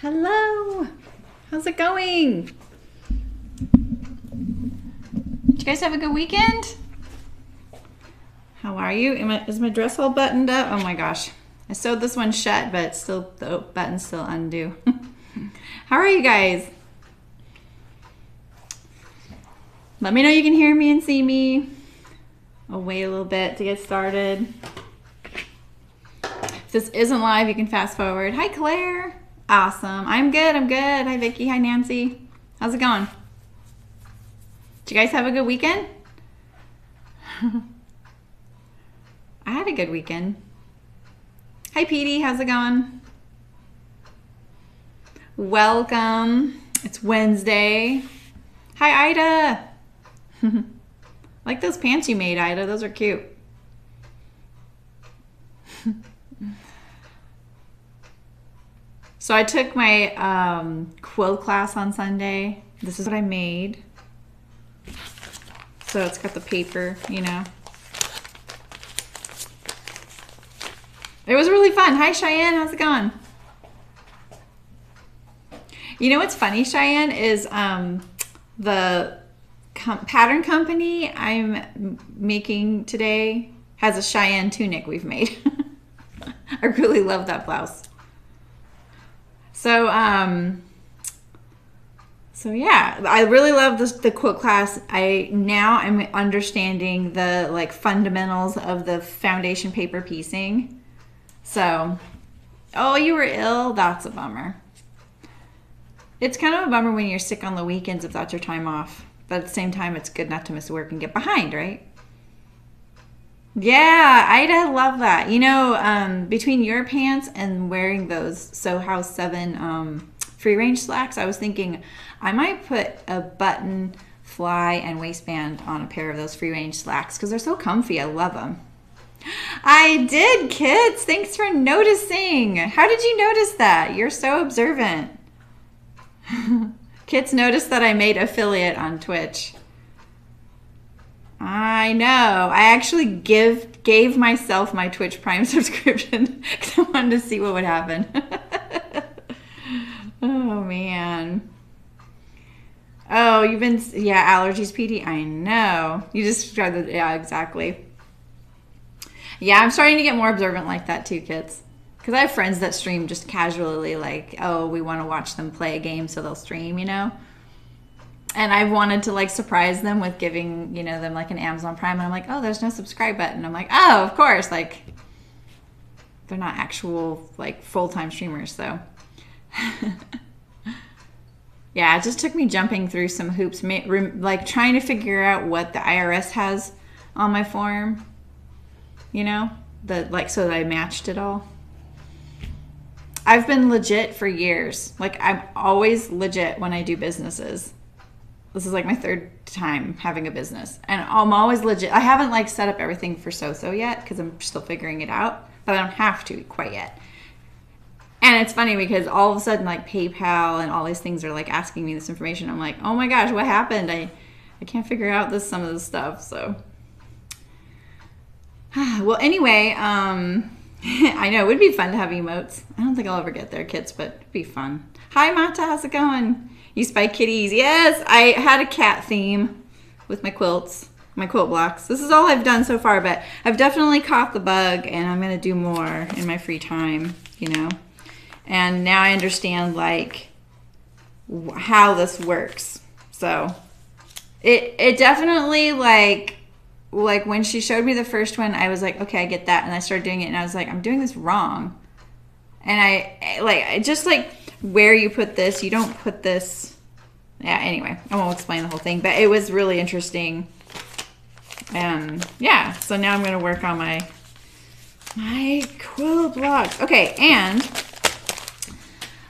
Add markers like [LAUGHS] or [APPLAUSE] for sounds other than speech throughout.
Hello. How's it going? Did you guys have a good weekend? How are you? I, is my dress all buttoned up? Oh my gosh. I sewed this one shut, but still the button's still undo. [LAUGHS] How are you guys? Let me know you can hear me and see me. I'll wait a little bit to get started. If this isn't live, you can fast forward. Hi, Claire. Awesome. I'm good. I'm good. Hi, Vicki. Hi, Nancy. How's it going? Did you guys have a good weekend? [LAUGHS] I had a good weekend. Hi, Petey. How's it going? Welcome. It's Wednesday. Hi, Ida. [LAUGHS] like those pants you made, Ida. Those are cute. So I took my um, quilt class on Sunday. This is what I made. So it's got the paper, you know. It was really fun. Hi, Cheyenne. How's it going? You know what's funny, Cheyenne, is um, the com- pattern company I'm making today has a Cheyenne tunic we've made. [LAUGHS] I really love that blouse. So, um, so yeah, I really love this, the quilt class. I now I'm understanding the like fundamentals of the foundation paper piecing. So, oh, you were ill. That's a bummer. It's kind of a bummer when you're sick on the weekends if that's your time off. But at the same time, it's good not to miss work and get behind, right? Yeah, Ida, love that. You know, um, between your pants and wearing those House 7 um, free range slacks, I was thinking I might put a button, fly, and waistband on a pair of those free range slacks because they're so comfy. I love them. I did, Kits. Thanks for noticing. How did you notice that? You're so observant. [LAUGHS] Kits noticed that I made affiliate on Twitch. I know. I actually give gave myself my Twitch Prime [LAUGHS] subscription because I wanted to see what would happen. [LAUGHS] oh man. Oh, you've been yeah allergies, Petey. I know. You just tried the yeah exactly. Yeah, I'm starting to get more observant like that too, Kits. Because I have friends that stream just casually, like, oh, we want to watch them play a game, so they'll stream, you know? And I wanted to, like, surprise them with giving, you know, them, like, an Amazon Prime. And I'm like, oh, there's no subscribe button. I'm like, oh, of course. Like, they're not actual, like, full time streamers, so. [LAUGHS] yeah, it just took me jumping through some hoops, like, trying to figure out what the IRS has on my form, you know? The, like, so that I matched it all. I've been legit for years. Like I'm always legit when I do businesses. This is like my third time having a business, and I'm always legit. I haven't like set up everything for Sew Sew yet because I'm still figuring it out, but I don't have to quite yet. And it's funny because all of a sudden, like PayPal and all these things are like asking me this information. I'm like, oh my gosh, what happened? I I can't figure out this some of this stuff. So, [SIGHS] well, anyway, um [LAUGHS] I know it would be fun to have emotes. I don't think I'll ever get there, Kits, but it'd be fun. Hi, Mata, how's it going? You spy kitties? Yes, I had a cat theme with my quilts, my quilt blocks. This is all I've done so far, but I've definitely caught the bug, and I'm gonna do more in my free time. You know, and now I understand like how this works. So it it definitely like like when she showed me the first one, I was like, okay, I get that, and I started doing it, and I was like, I'm doing this wrong, and I eh, like I just like where you put this, you don't put this. Yeah. Anyway, I won't explain the whole thing, but it was really interesting. And yeah, so now I'm gonna work on my my quilt blocks. Okay, and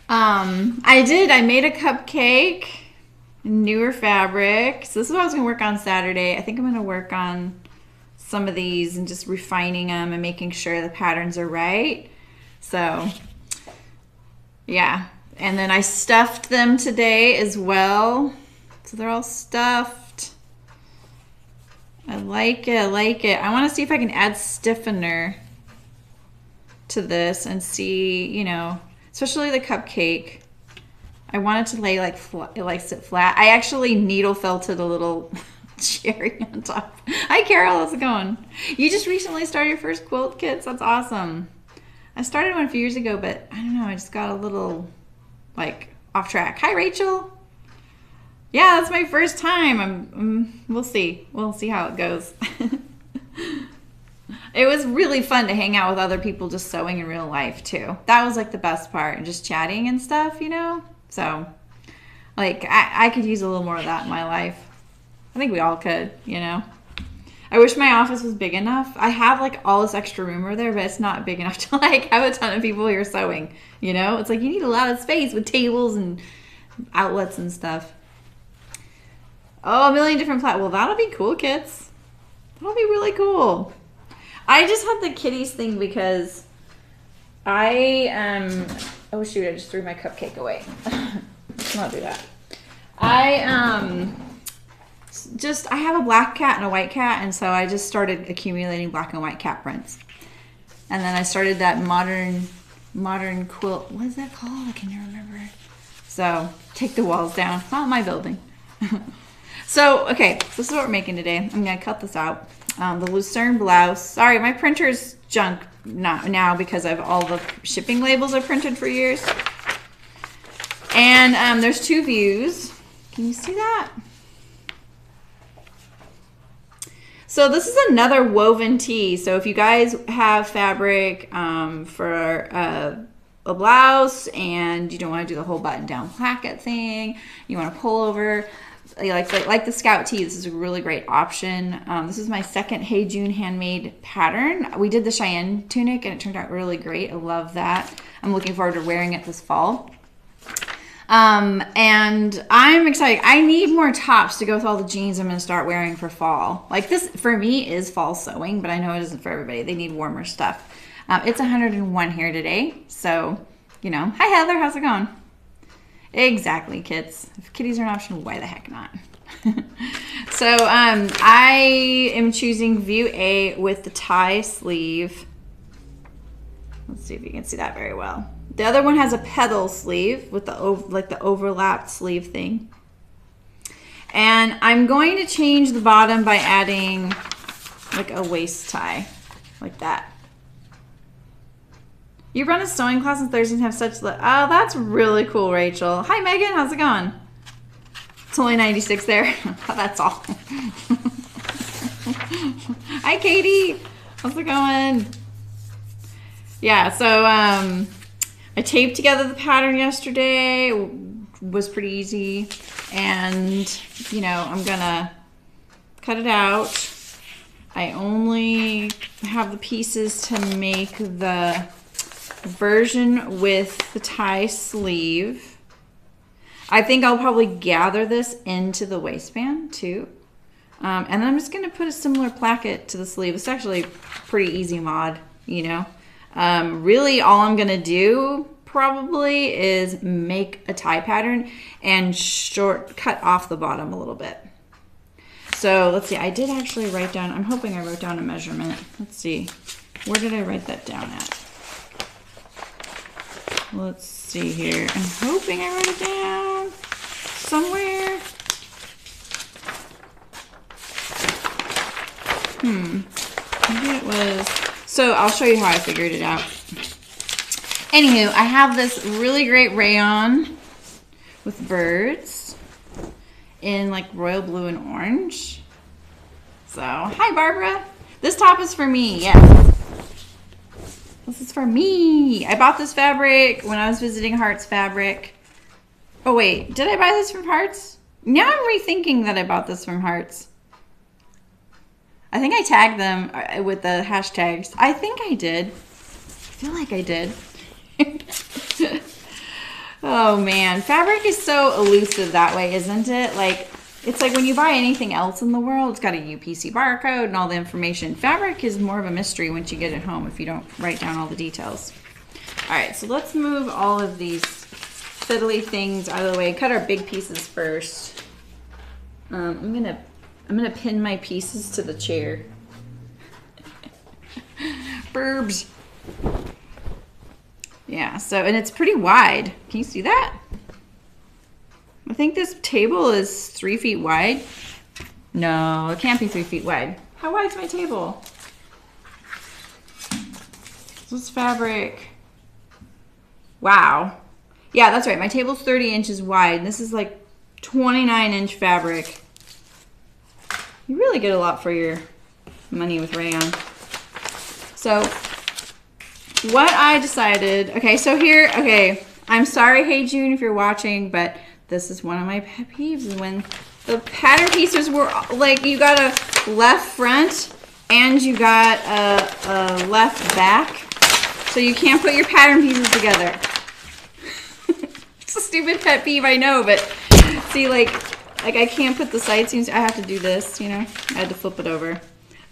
um, I did. I made a cupcake newer fabric. So this is what I was gonna work on Saturday. I think I'm gonna work on some of these and just refining them and making sure the patterns are right. So yeah. And then I stuffed them today as well. So they're all stuffed. I like it, I like it. I wanna see if I can add stiffener to this and see, you know, especially the cupcake. I wanted to lay like like sit flat. I actually needle felted a little [LAUGHS] cherry on top. Hi, Carol. How's it going? You just recently started your first quilt kits. That's awesome. I started one a few years ago, but I don't know. I just got a little like off track. Hi, Rachel. Yeah, that's my first time. I'm, um, we'll see. We'll see how it goes. [LAUGHS] it was really fun to hang out with other people just sewing in real life too. That was like the best part, and just chatting and stuff, you know. So, like, I, I could use a little more of that in my life. I think we all could, you know. I wish my office was big enough. I have like all this extra room over there, but it's not big enough [LAUGHS] to like have a ton of people here sewing. You know, it's like you need a lot of space with tables and outlets and stuff. Oh, a million different plat. Well, that'll be cool, Kits. That'll be really cool. I just had the kitties thing because I um. Oh shoot! I just threw my cupcake away. [LAUGHS] Let's not do that. I um just I have a black cat and a white cat, and so I just started accumulating black and white cat prints. And then I started that modern modern quilt. What is that called? I can't remember. So take the walls down. Not my building. [LAUGHS] so okay, this is what we're making today. I'm gonna cut this out. Um, the Lucerne blouse. Sorry, my printer's junk not now because I've all the shipping labels I've printed for years. And um, there's two views. Can you see that? So this is another woven tee. So if you guys have fabric um, for uh, a blouse and you don't want to do the whole button down placket thing, you want to pull over, like, like, like the Scout tee, this is a really great option. Um, this is my second Hey June handmade pattern. We did the Cheyenne tunic and it turned out really great. I love that. I'm looking forward to wearing it this fall. Um, and I'm excited. I need more tops to go with all the jeans I'm going to start wearing for fall. Like this, for me, is fall sewing, but I know it isn't for everybody. They need warmer stuff. Um, it's 101 here today. So, you know, hi Heather, how's it going? Exactly, Kits. If kitties are an option, why the heck not? [LAUGHS] so um, I am choosing view A with the tie sleeve. Let's see if you can see that very well. The other one has a petal sleeve with the like the overlapped sleeve thing. And I'm going to change the bottom by adding like a waist tie, like that. You run a sewing class on Thursdays and have such, oh, that's really cool, Rachel. Hi, Megan, how's it going? It's only 96 there. [LAUGHS] that's all. [LAUGHS] Hi, Katie. How's it going? Yeah, so um, I taped together the pattern yesterday. It was pretty easy. And, you know, I'm gonna cut it out. I only have the pieces to make the version with the tie sleeve. I think I'll probably gather this into the waistband too. Um, and then I'm just to put a similar placket to the sleeve. It's actually pretty easy mod, you know. Um, really, all I'm to do probably is make a tie pattern and short cut off the bottom a little bit. So let's see, I did actually write down, I'm hoping I wrote down a measurement. Let's see, where did I write that down at? Let's see here. I'm hoping I wrote it down somewhere. Hmm, maybe it was, so I'll show you how I figured it out. Anywho, I have this really great rayon with birds in like royal blue and orange. So, hi Barbara. This top is for me, yes. This is for me. I bought this fabric when I was visiting Harts Fabric. Oh wait, did I buy this from Harts? Now I'm rethinking that I bought this from Harts. I think I tagged them uh, with the hashtags. I think I did. I feel like I did. [LAUGHS] oh man, fabric is so elusive that way, isn't it? Like, it's like when you buy anything else in the world, it's got a UPC barcode and all the information. Fabric is more of a mystery once you get it home if you don't write down all the details. All right, so let's move all of these fiddly things out of the way. Cut our big pieces first. Um, I'm gonna, I'm gonna pin my pieces to the chair. Burbs. Yeah, so, and it's pretty wide. Can you see that? I think this table is three feet wide. No, it can't be three feet wide. How wide is my table? This fabric. Wow. Yeah, that's right. My table's 30 inches wide. This is like 29 inch fabric. You really get a lot for your money with rayon. So what I decided, okay, so here, okay, I'm sorry, Hey June, if you're watching, but this is one of my pet peeves is when the pattern pieces were like, you got a left front and you got a, a left back. So you can't put your pattern pieces together. [LAUGHS] it's a stupid pet peeve, I know, but see, like, like I can't put the side seams, I have to do this, you know? I had to flip it over.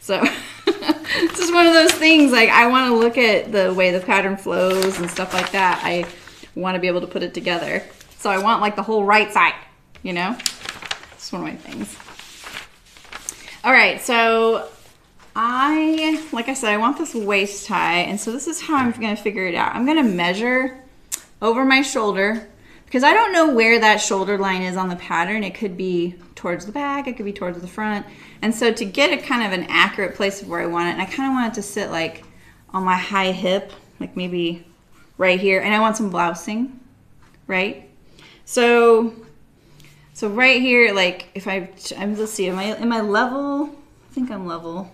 So [LAUGHS] it's just one of those things. Like I want to look at the way the pattern flows and stuff like that. I want to be able to put it together. So I want like the whole right side, you know? It's one of my things. All right, so I, like I said, I want this waist tie. And so this is how I'm going to figure it out. I'm going to measure over my shoulder because I don't know where that shoulder line is on the pattern. It could be towards the back, it could be towards the front. And so to get a kind of an accurate place of where I want it, and I kind of want it to sit like on my high hip, like maybe right here. And I want some blousing, right? So, so right here, like if I, I'm, let's see, am I, am I level? I think I'm level.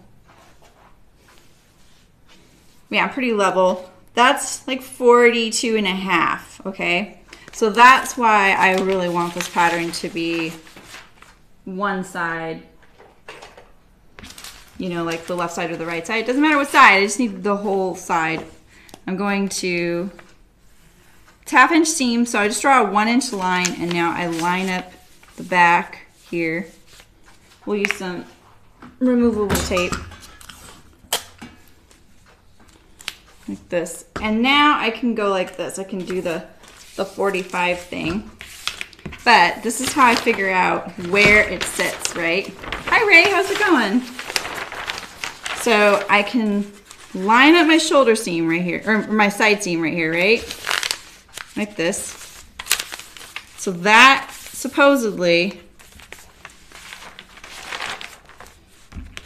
Yeah, I'm pretty level. That's like 42 and a half, okay? So that's why I really want this pattern to be one side, you know, like the left side or the right side. It doesn't matter what side, I just need the whole side. I'm going to half inch seam, so I just draw a one inch line and now I line up the back here. We'll use some removable tape. Like this. And now I can go like this. I can do the the 45 thing. But this is how I figure out where it sits, right? Hi Ray, how's it going? So I can line up my shoulder seam right here, or my side seam right here, right? Like this. So that supposedly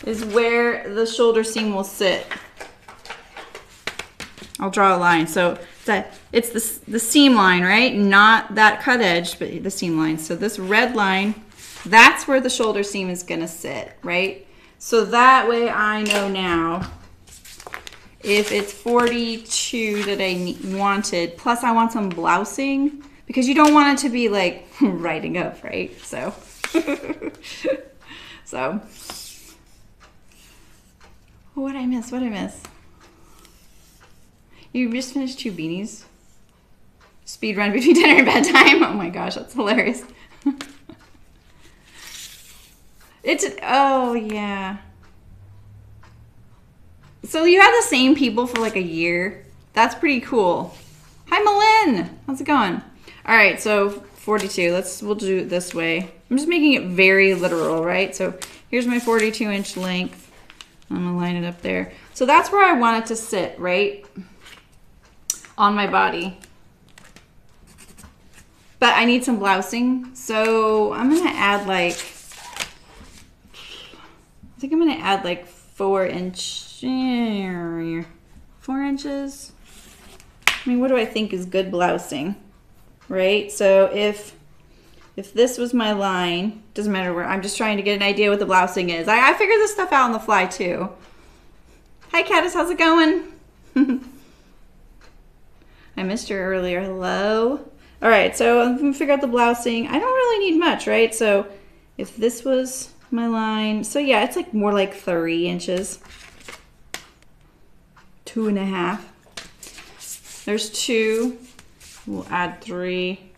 is where the shoulder seam will sit. I'll draw a line. So that it's the, the seam line, right? Not that cut edge, but the seam line. So this red line, that's where the shoulder seam is gonna sit, right? So that way I know now if it's 42 that I wanted, plus I want some blousing, because you don't want it to be like [LAUGHS] writing up, right? So, [LAUGHS] so, what I miss? What I miss? You just finished two beanies. Speed run between [LAUGHS] dinner and bedtime. Oh my gosh, that's hilarious. [LAUGHS] it's oh yeah. So you had the same people for like a year. That's pretty cool. Hi Malin, how's it going? All right, so 42. Let's we'll do it this way. I'm just making it very literal, right? So here's my 42 inch length. I'm gonna line it up there. So that's where I want it to sit, right? On my body. But I need some blousing, so I'm gonna add like, I think I'm gonna add like four inch, four inches. I mean, what do I think is good blousing, right? So if if this was my line, doesn't matter where, I'm just trying to get an idea what the blousing is. I, I figure this stuff out on the fly too. Hi Caddis, how's it going? [LAUGHS] I missed her earlier. Hello. All right, so I'm gonna figure out the blousing. I don't really need much, right? So if this was my line, so yeah, it's like more like three inches. Two and a half. There's two. We'll add three.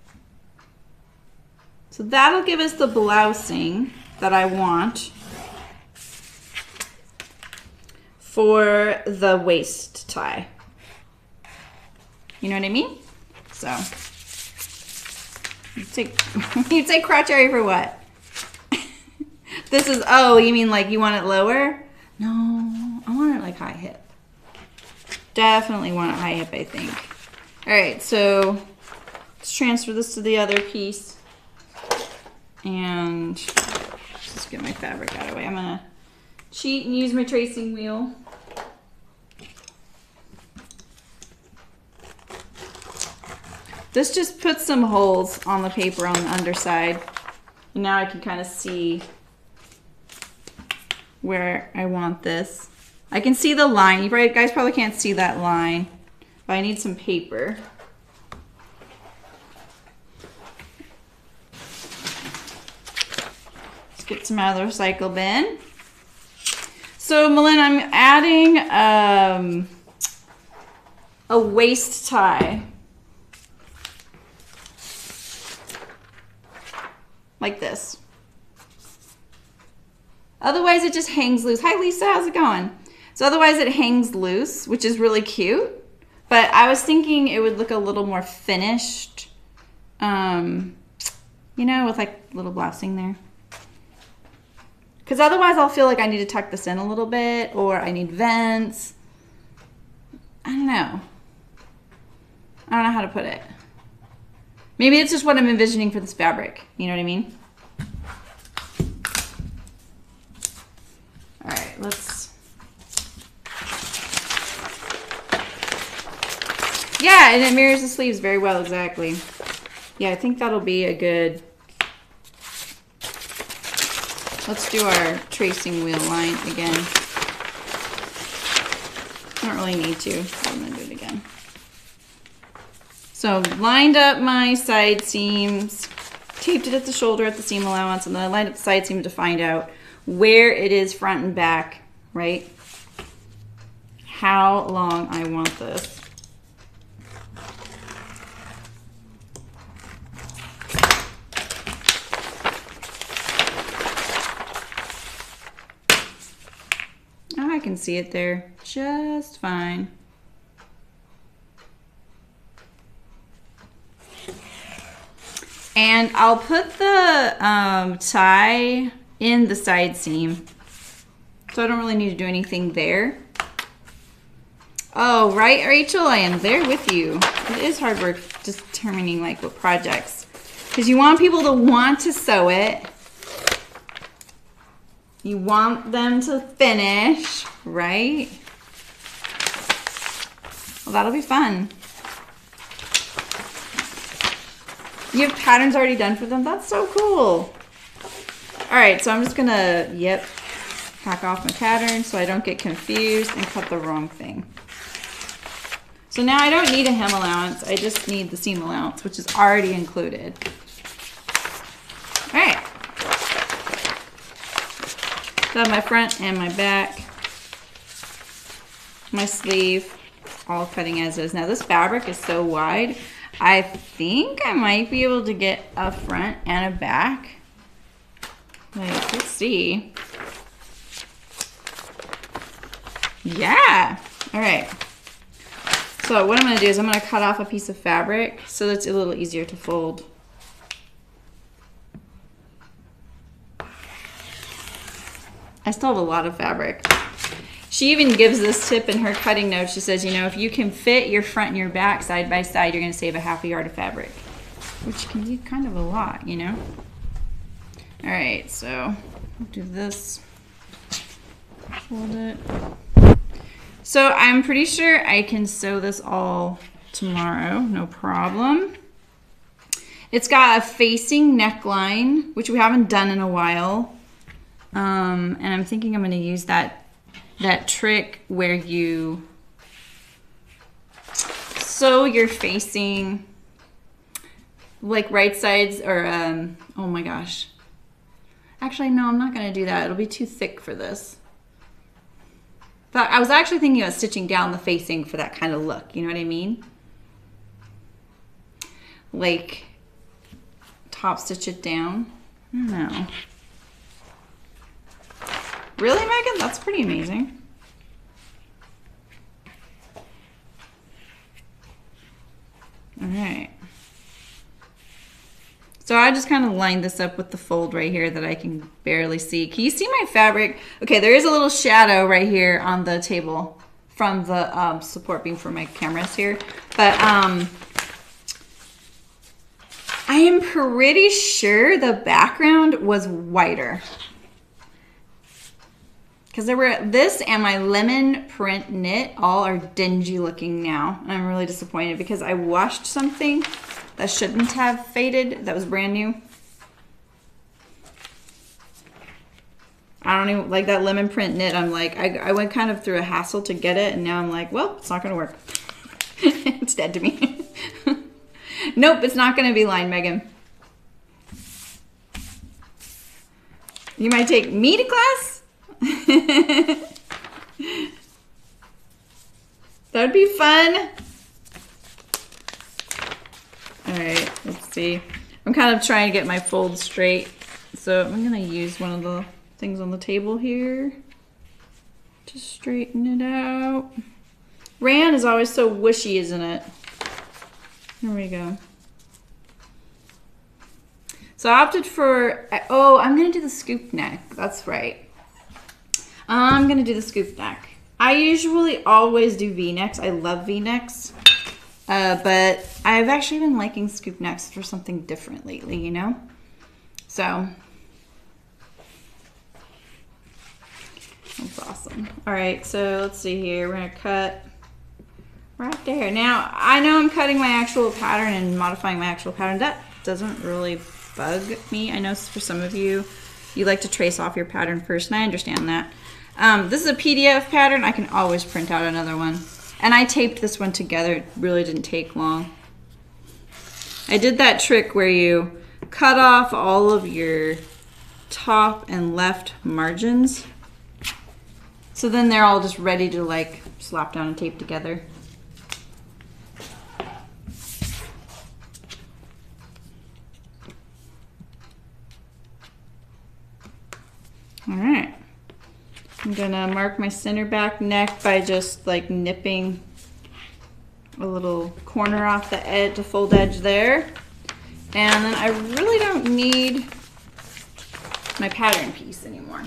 So that'll give us the blousing that I want for the waist tie. You know what I mean? So, you take, [LAUGHS] you take crotch area for what? [LAUGHS] this is, oh, you mean like you want it lower? No, I want it like high hip. Definitely want it high hip, I think. All right, so let's transfer this to the other piece. And just get my fabric out of the way. I'm gonna cheat and use my tracing wheel. This just puts some holes on the paper on the underside. And now I can kind of see where I want this. I can see the line. You guys probably can't see that line, but I need some paper. Let's get some out of the recycle bin. So, Malin, I'm adding um, a waist tie. Like this. Otherwise, it just hangs loose. Hi, Lisa. How's it going? So otherwise, it hangs loose, which is really cute. But I was thinking it would look a little more finished. Um, you know, with like little blousing there. Because otherwise, I'll feel like I need to tuck this in a little bit, or I need vents. I don't know. I don't know how to put it. Maybe it's just what I'm envisioning for this fabric. You know what I mean? All right, let's. Yeah, and it mirrors the sleeves very well, exactly. Yeah, I think that'll be a good... Let's do our tracing wheel line again. I don't really need to, I'm gonna do it again. So lined up my side seams, taped it at the shoulder at the seam allowance, and then I lined up the side seam to find out where it is front and back, right? How long I want this. Oh, I can see it there just fine. And I'll put the um, tie in the side seam. So I don't really need to do anything there. Oh, right, Rachel, I am there with you. It is hard work determining like what projects. Because you want people to want to sew it. You want them to finish, right? Well, that'll be fun. You have patterns already done for them? That's so cool. All right, so I'm just gonna, yep, hack off my pattern so I don't get confused and cut the wrong thing. So now I don't need a hem allowance, I just need the seam allowance, which is already included. All right. Got my front and my back, my sleeve, all cutting as is. Now this fabric is so wide, I think I might be able to get a front and a back. Like, let's see. Yeah. All right. So what I'm going to do is I'm going to cut off a piece of fabric so that it's a little easier to fold. I still have a lot of fabric. She even gives this tip in her cutting notes. She says, you know, if you can fit your front and your back side by side, you're going to save a half a yard of fabric, which can be kind of a lot, you know? All right, so do this, fold it. So I'm pretty sure I can sew this all tomorrow, no problem. It's got a facing neckline, which we haven't done in a while. Um, and I'm thinking I'm going to use that that trick where you sew your facing like right sides or um oh my gosh. Actually no I'm not gonna do that. It'll be too thick for this. But I was actually thinking about stitching down the facing for that kind of look you know what I mean? Like top stitch it down? I don't know Really, Megan? That's pretty amazing. All right. So I just kind of lined this up with the fold right here that I can barely see. Can you see my fabric? Okay, there is a little shadow right here on the table from the um, support beam for my cameras here. But um, I am pretty sure the background was whiter. Because there were this and my lemon print knit all are dingy looking now. And I'm really disappointed because I washed something that shouldn't have faded that was brand new. I don't even like that lemon print knit. I'm like, I, I went kind of through a hassle to get it, and now I'm like, well, it's not gonna work. [LAUGHS] it's dead to me. [LAUGHS] nope, it's not gonna be lined, Megan. You might take me to class? [LAUGHS] that would be fun. All right, let's see. I'm kind of trying to get my fold straight. So I'm gonna use one of the things on the table here to straighten it out. Rayon is always so wishy, isn't it? Here we go. So I opted for, oh, I'm to do the scoop neck. That's right. I'm to do the scoop neck. I usually always do V-necks. I love V-necks. Uh, but I've actually been liking scoop necks for something different lately, you know? So That's awesome. All right, so let's see here. We're gonna cut right there. Now, I know I'm cutting my actual pattern and modifying my actual pattern. That doesn't really bug me. I know for some of you, you like to trace off your pattern first, and I understand that. Um, this is a PDF pattern. I can always print out another one. And I taped this one together. It really didn't take long. I did that trick where you cut off all of your top and left margins so then they're all just ready to like slap down and tape together. All right. I'm gonna mark my center back neck by just like nipping a little corner off the edge, the fold edge there. And then I really don't need my pattern piece anymore.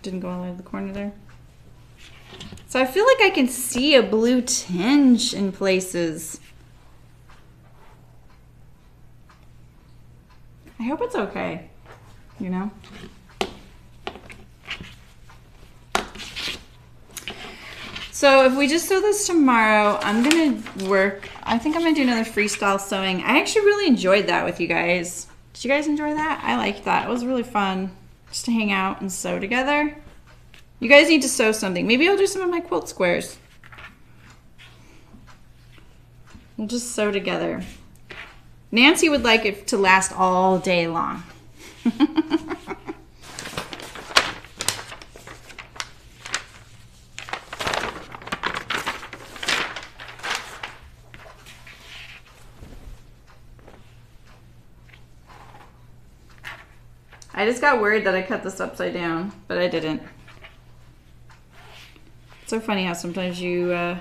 didn't go all the way to the corner there. So I feel like I can see a blue tinge in places. I hope it's okay, you know? So if we just sew this tomorrow, I'm gonna work, I think I'm gonna do another freestyle sewing. I actually really enjoyed that with you guys. Did you guys enjoy that? I liked that, it was really fun just to hang out and sew together. You guys need to sew something. Maybe I'll do some of my quilt squares. We'll just sew together. Nancy would like it to last all day long. I just got worried that I cut this upside down, but I didn't. It's so funny how sometimes you uh,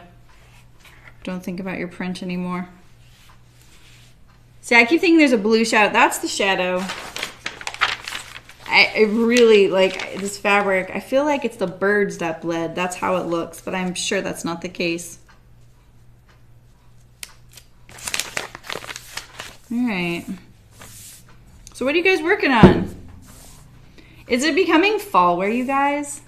don't think about your print anymore. See, I keep thinking there's a blue shadow. That's the shadow. I, I really like this fabric. I feel like it's the birds that bled. That's how it looks, but I'm sure that's not the case. All right. So what are you guys working on? Is it becoming fall where you guys?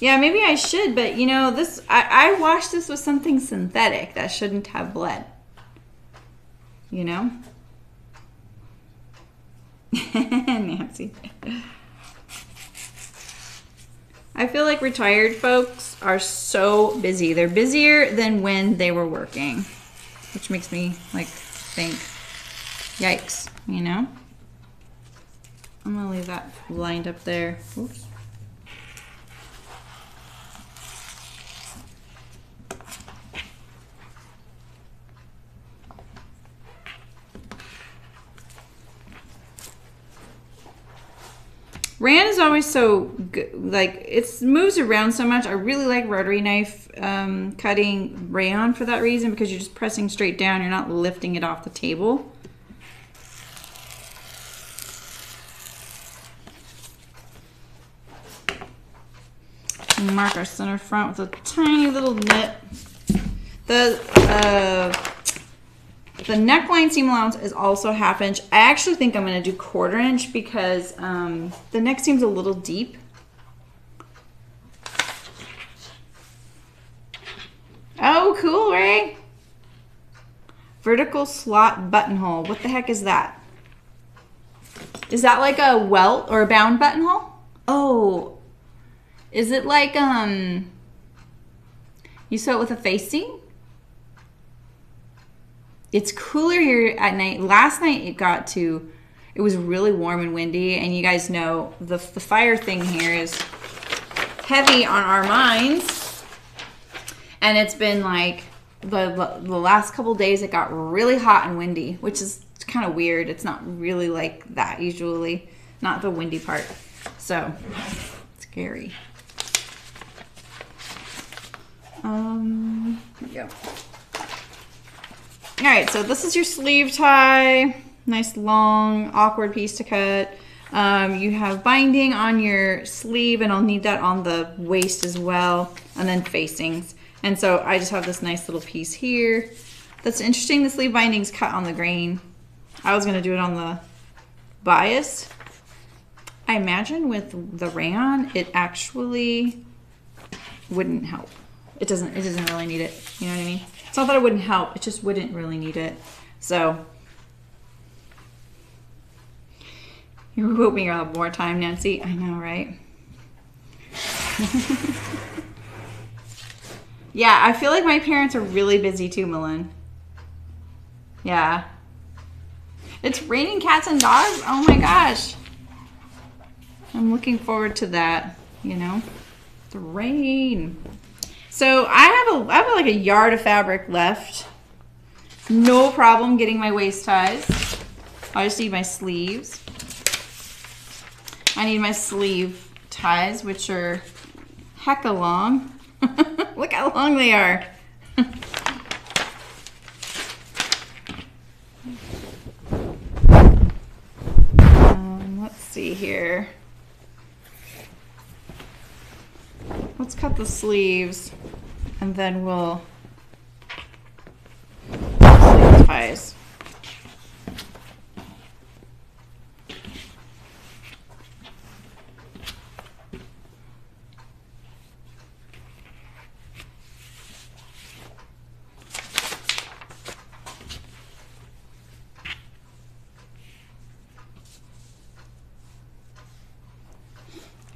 Yeah, maybe I should, but you know, this I, I washed this with something synthetic that shouldn't have bled. You know? [LAUGHS] Nancy. I feel like retired folks are so busy. They're busier than when they were working, which makes me like think, yikes, you know? I'm gonna leave that lined up there. Oops. Rayon is always so good, like it moves around so much. I really like rotary knife um, cutting rayon for that reason because you're just pressing straight down. You're not lifting it off the table. mark our center front with a tiny little knit. The uh, the neckline seam allowance is also half inch. I actually think I'm going to do quarter inch because um, the neck seems a little deep. Oh, cool, Ray. Vertical slot buttonhole. What the heck is that? Is that like a welt or a bound buttonhole? Oh, is it like, um, you sew it with a facing? It's cooler here at night. Last night it got to, it was really warm and windy. And you guys know the, the fire thing here is heavy on our minds. And it's been like the, the last couple days it got really hot and windy, which is kind of weird. It's not really like that usually, not the windy part. So scary. Um, yeah. All right, so this is your sleeve tie. Nice long, awkward piece to cut. Um, you have binding on your sleeve, and I'll need that on the waist as well, and then facings. And so I just have this nice little piece here. That's interesting, the sleeve binding's cut on the grain. I was gonna do it on the bias. I imagine with the rayon, it actually wouldn't help. It doesn't, it doesn't really need it. You know what I mean? It's not that it wouldn't help, it just wouldn't really need it. So, you're hoping you'll have more time, Nancy. I know, right? [LAUGHS] yeah, I feel like my parents are really busy too, Malin. Yeah. It's raining cats and dogs? Oh my gosh. I'm looking forward to that, you know? The rain. So I have a I have like a yard of fabric left. No problem getting my waist ties. I just need my sleeves. I need my sleeve ties, which are hecka long. [LAUGHS] Look how long they are. [LAUGHS] Um, let's see here. Let's cut the sleeves and then we'll sleeve ties.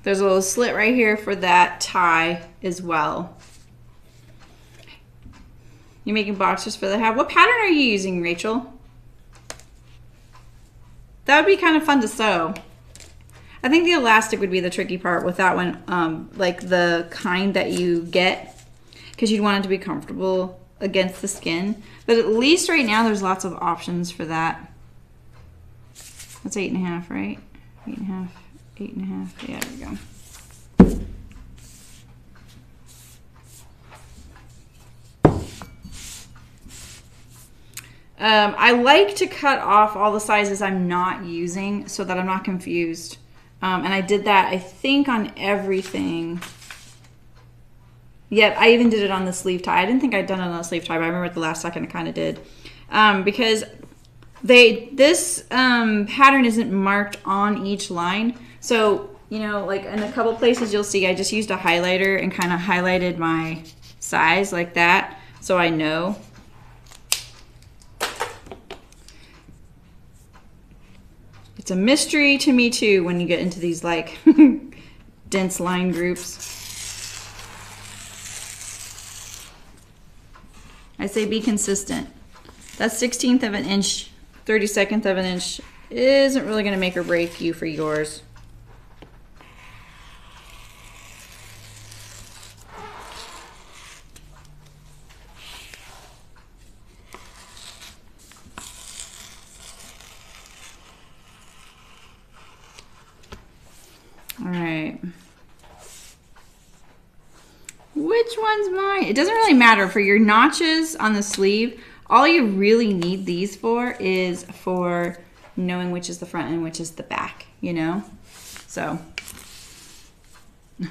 There's a little slit right here for that tie as well. You're making boxers for the hat. What pattern are you using, Rachel? That would be kind of fun to sew. I think the elastic would be the tricky part with that one, um, like the kind that you get, because you'd want it to be comfortable against the skin. But at least right now, there's lots of options for that. That's eight and a half, right? Eight and a half eight and a half. Yeah, there we go. Um, I like to cut off all the sizes I'm not using so that I'm not confused. Um, and I did that, I think, on everything. Yep, I even did it on the sleeve tie. I didn't think I'd done it on the sleeve tie, but I remember at the last second I kind of did. Um, because they this um, pattern isn't marked on each line. So, you know, like in a couple places you'll see I just used a highlighter and kind of highlighted my size like that so I know. It's a mystery to me too when you get into these like [LAUGHS] dense line groups. I say be consistent. That 16th of an inch, 32nd of an inch isn't really to make or break you for yours. All right. Which one's mine? It doesn't really matter. For your notches on the sleeve, all you really need these for is for knowing which is the front and which is the back, you know? So. [LAUGHS]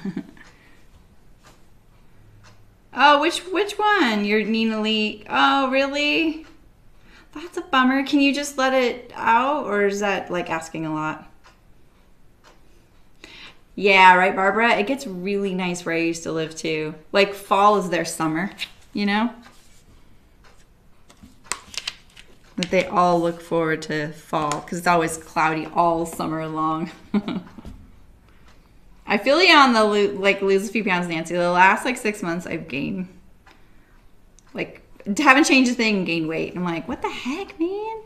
Oh, which which one? Your Nina Lee. Oh, really? That's a bummer. Can you just let it out, or is that like asking a lot? Yeah, right, Barbara. It gets really nice where I used to live too. Like fall is their summer, you know. That they all look forward to fall because it's always cloudy all summer long. [LAUGHS] I feel you on the like lose a few pounds, Nancy. The last like six months, I've gained like haven't changed a thing, gained weight. I'm like, what the heck, man?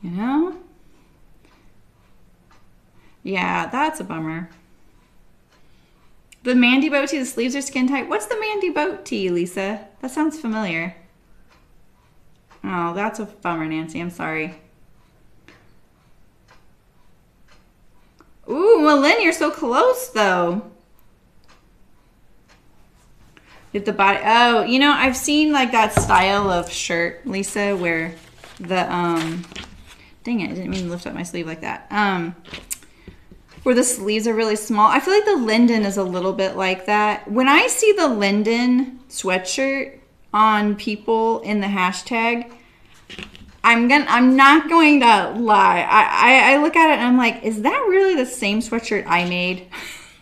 You know? Yeah, that's a bummer. The Mandy boat tee, the sleeves are skin tight. What's the Mandy boat tee, Lisa? That sounds familiar. Oh, that's a bummer, Nancy. I'm sorry. Ooh, Malin, you're so close though. Did the body? Oh, you know, I've seen like that style of shirt, Lisa, where the um, dang it, I didn't mean to lift up my sleeve like that. Um, where the sleeves are really small. I feel like the Linden is a little bit like that. When I see the Linden sweatshirt on people in the hashtag, I'm gonna I'm not going to lie. I, I, I look at it and I'm like, is that really the same sweatshirt I made?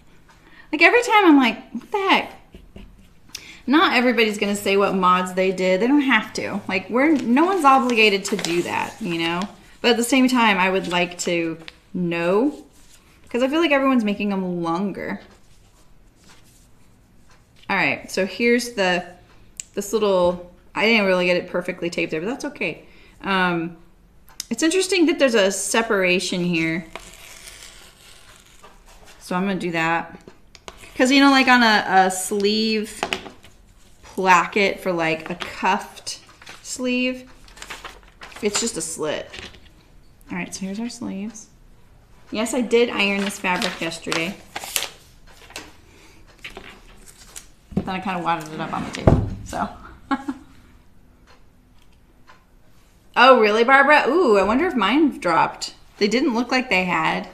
[LAUGHS] like every time I'm like, what the heck? Not everybody's gonna say what mods they did. They don't have to. Like we're no one's obligated to do that, you know? But at the same time I would like to know. Because I feel like everyone's making them longer. Alright, so here's the this little I didn't really get it perfectly taped there, but that's okay. Um, it's interesting that there's a separation here. So I'm to do that. Because, you know, like on a, a sleeve placket for like a cuffed sleeve, it's just a slit. All right, so here's our sleeves. Yes, I did iron this fabric yesterday. Then I kind of wadded it up on the table, so. [LAUGHS] Oh, really, Barbara? Ooh, I wonder if mine dropped. They didn't look like they had.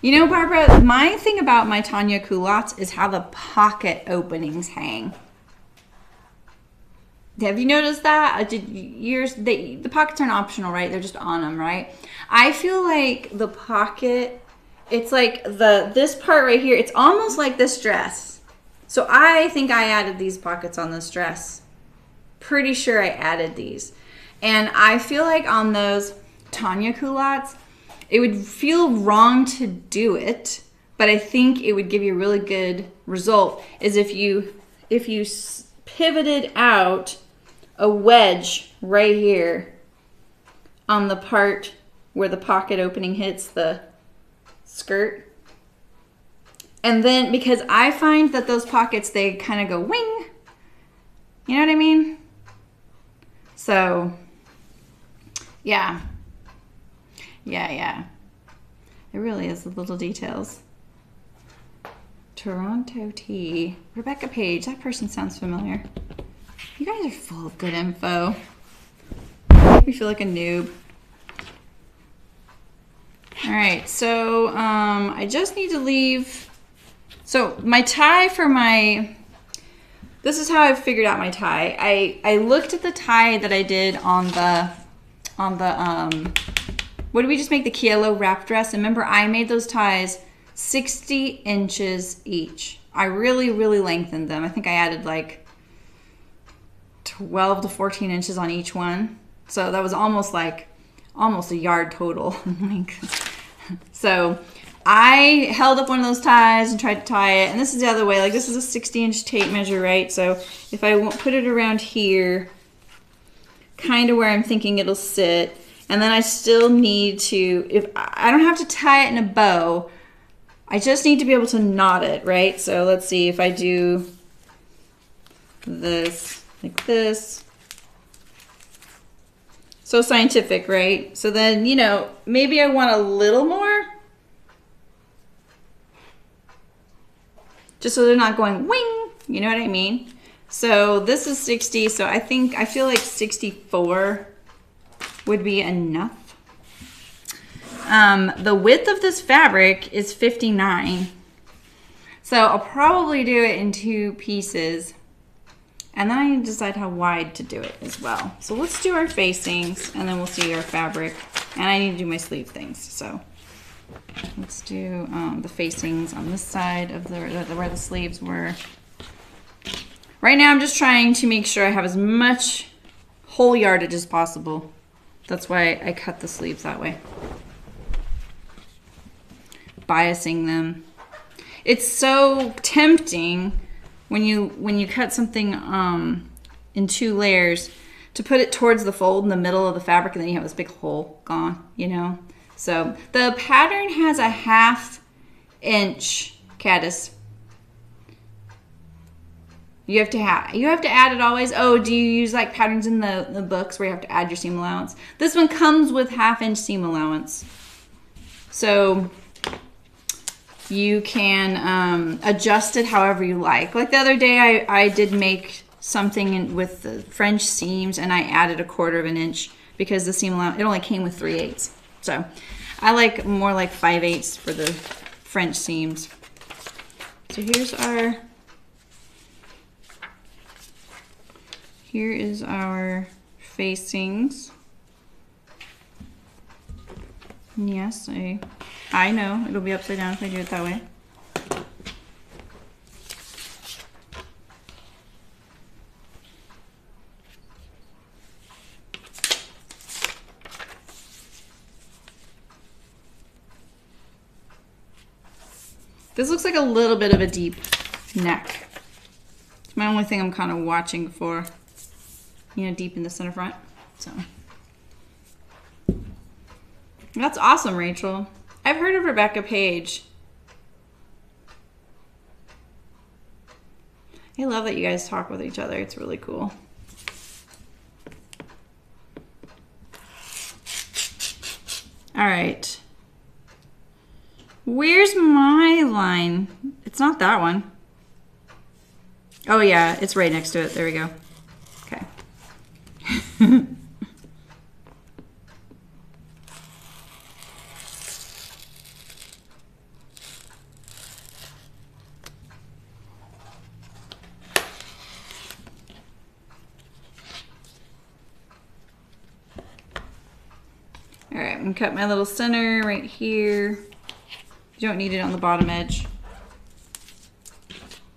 You know, Barbara, my thing about my Tania culottes is how the pocket openings hang. Have you noticed that? Uh, did yours? They, the pockets aren't optional, right? They're just on them, right? I feel like the pocket, it's like the this part right here. It's almost like this dress. So I think I added these pockets on this dress pretty sure I added these. And I feel like on those Tania culottes, it would feel wrong to do it, but I think it would give you a really good result is if you if you pivoted out a wedge right here on the part where the pocket opening hits the skirt. And then because I find that those pockets they kind of go wing. You know what I mean? So, yeah. Yeah, yeah. It really is the little details. Toronto Tea. Rebecca Page. That person sounds familiar. You guys are full of good info. Make me feel like a noob. All right, so um, I just need to leave. So my tie for my this is how I figured out my tie. I, I looked at the tie that I did on the, on the, um, what did we just make? The Kielo wrap dress. And remember, I made those ties 60 inches each. I really, really lengthened them. I think I added like 12 to 14 inches on each one. So that was almost like, almost a yard total. [LAUGHS] length. so I held up one of those ties and tried to tie it, and this is the other way. Like this is a 60 inch tape measure, right? So if I put it around here, kind of where I'm thinking it'll sit, and then I still need to, if I don't have to tie it in a bow, I just need to be able to knot it, right? So let's see if I do this like this. So scientific, right? So then, you know, maybe I want a little more just so they're not going wing, you know what I mean? So this is 60, so I think, I feel like 64 would be enough. Um, the width of this fabric is 59. So I'll probably do it in two pieces. And then I need to decide how wide to do it as well. So let's do our facings and then we'll see our fabric. And I need to do my sleeve things. So let's do um, the facings on this side of the, where the sleeves were. Right now I'm just trying to make sure I have as much whole yardage as possible. That's why I cut the sleeves that way. Biasing them. It's so tempting when you when you cut something um, in two layers to put it towards the fold in the middle of the fabric and then you have this big hole gone, you know? So the pattern has a half inch caddis. You have to have you have to add it always. Oh, do you use like patterns in the, the books where you have to add your seam allowance? This one comes with half inch seam allowance. So you can um, adjust it however you like. Like the other day, I, I did make something in, with the French seams and I added a quarter of an inch because the seam allowance, it only came with 3 eighths. So I like more like 5 eighths for the French seams. So here's our, here is our facings. Yes, I, I know. It'll be upside down if I do it that way. This looks like a little bit of a deep neck. It's my only thing I'm kind of watching for, you know, deep in the center front. So. That's awesome, Rachel. I've heard of Rebecca Page. I love that you guys talk with each other. It's really cool. All right. Where's my line? It's not that one. Oh yeah, it's right next to it. There we go. Okay. [LAUGHS] and cut my little center right here. You don't need it on the bottom edge.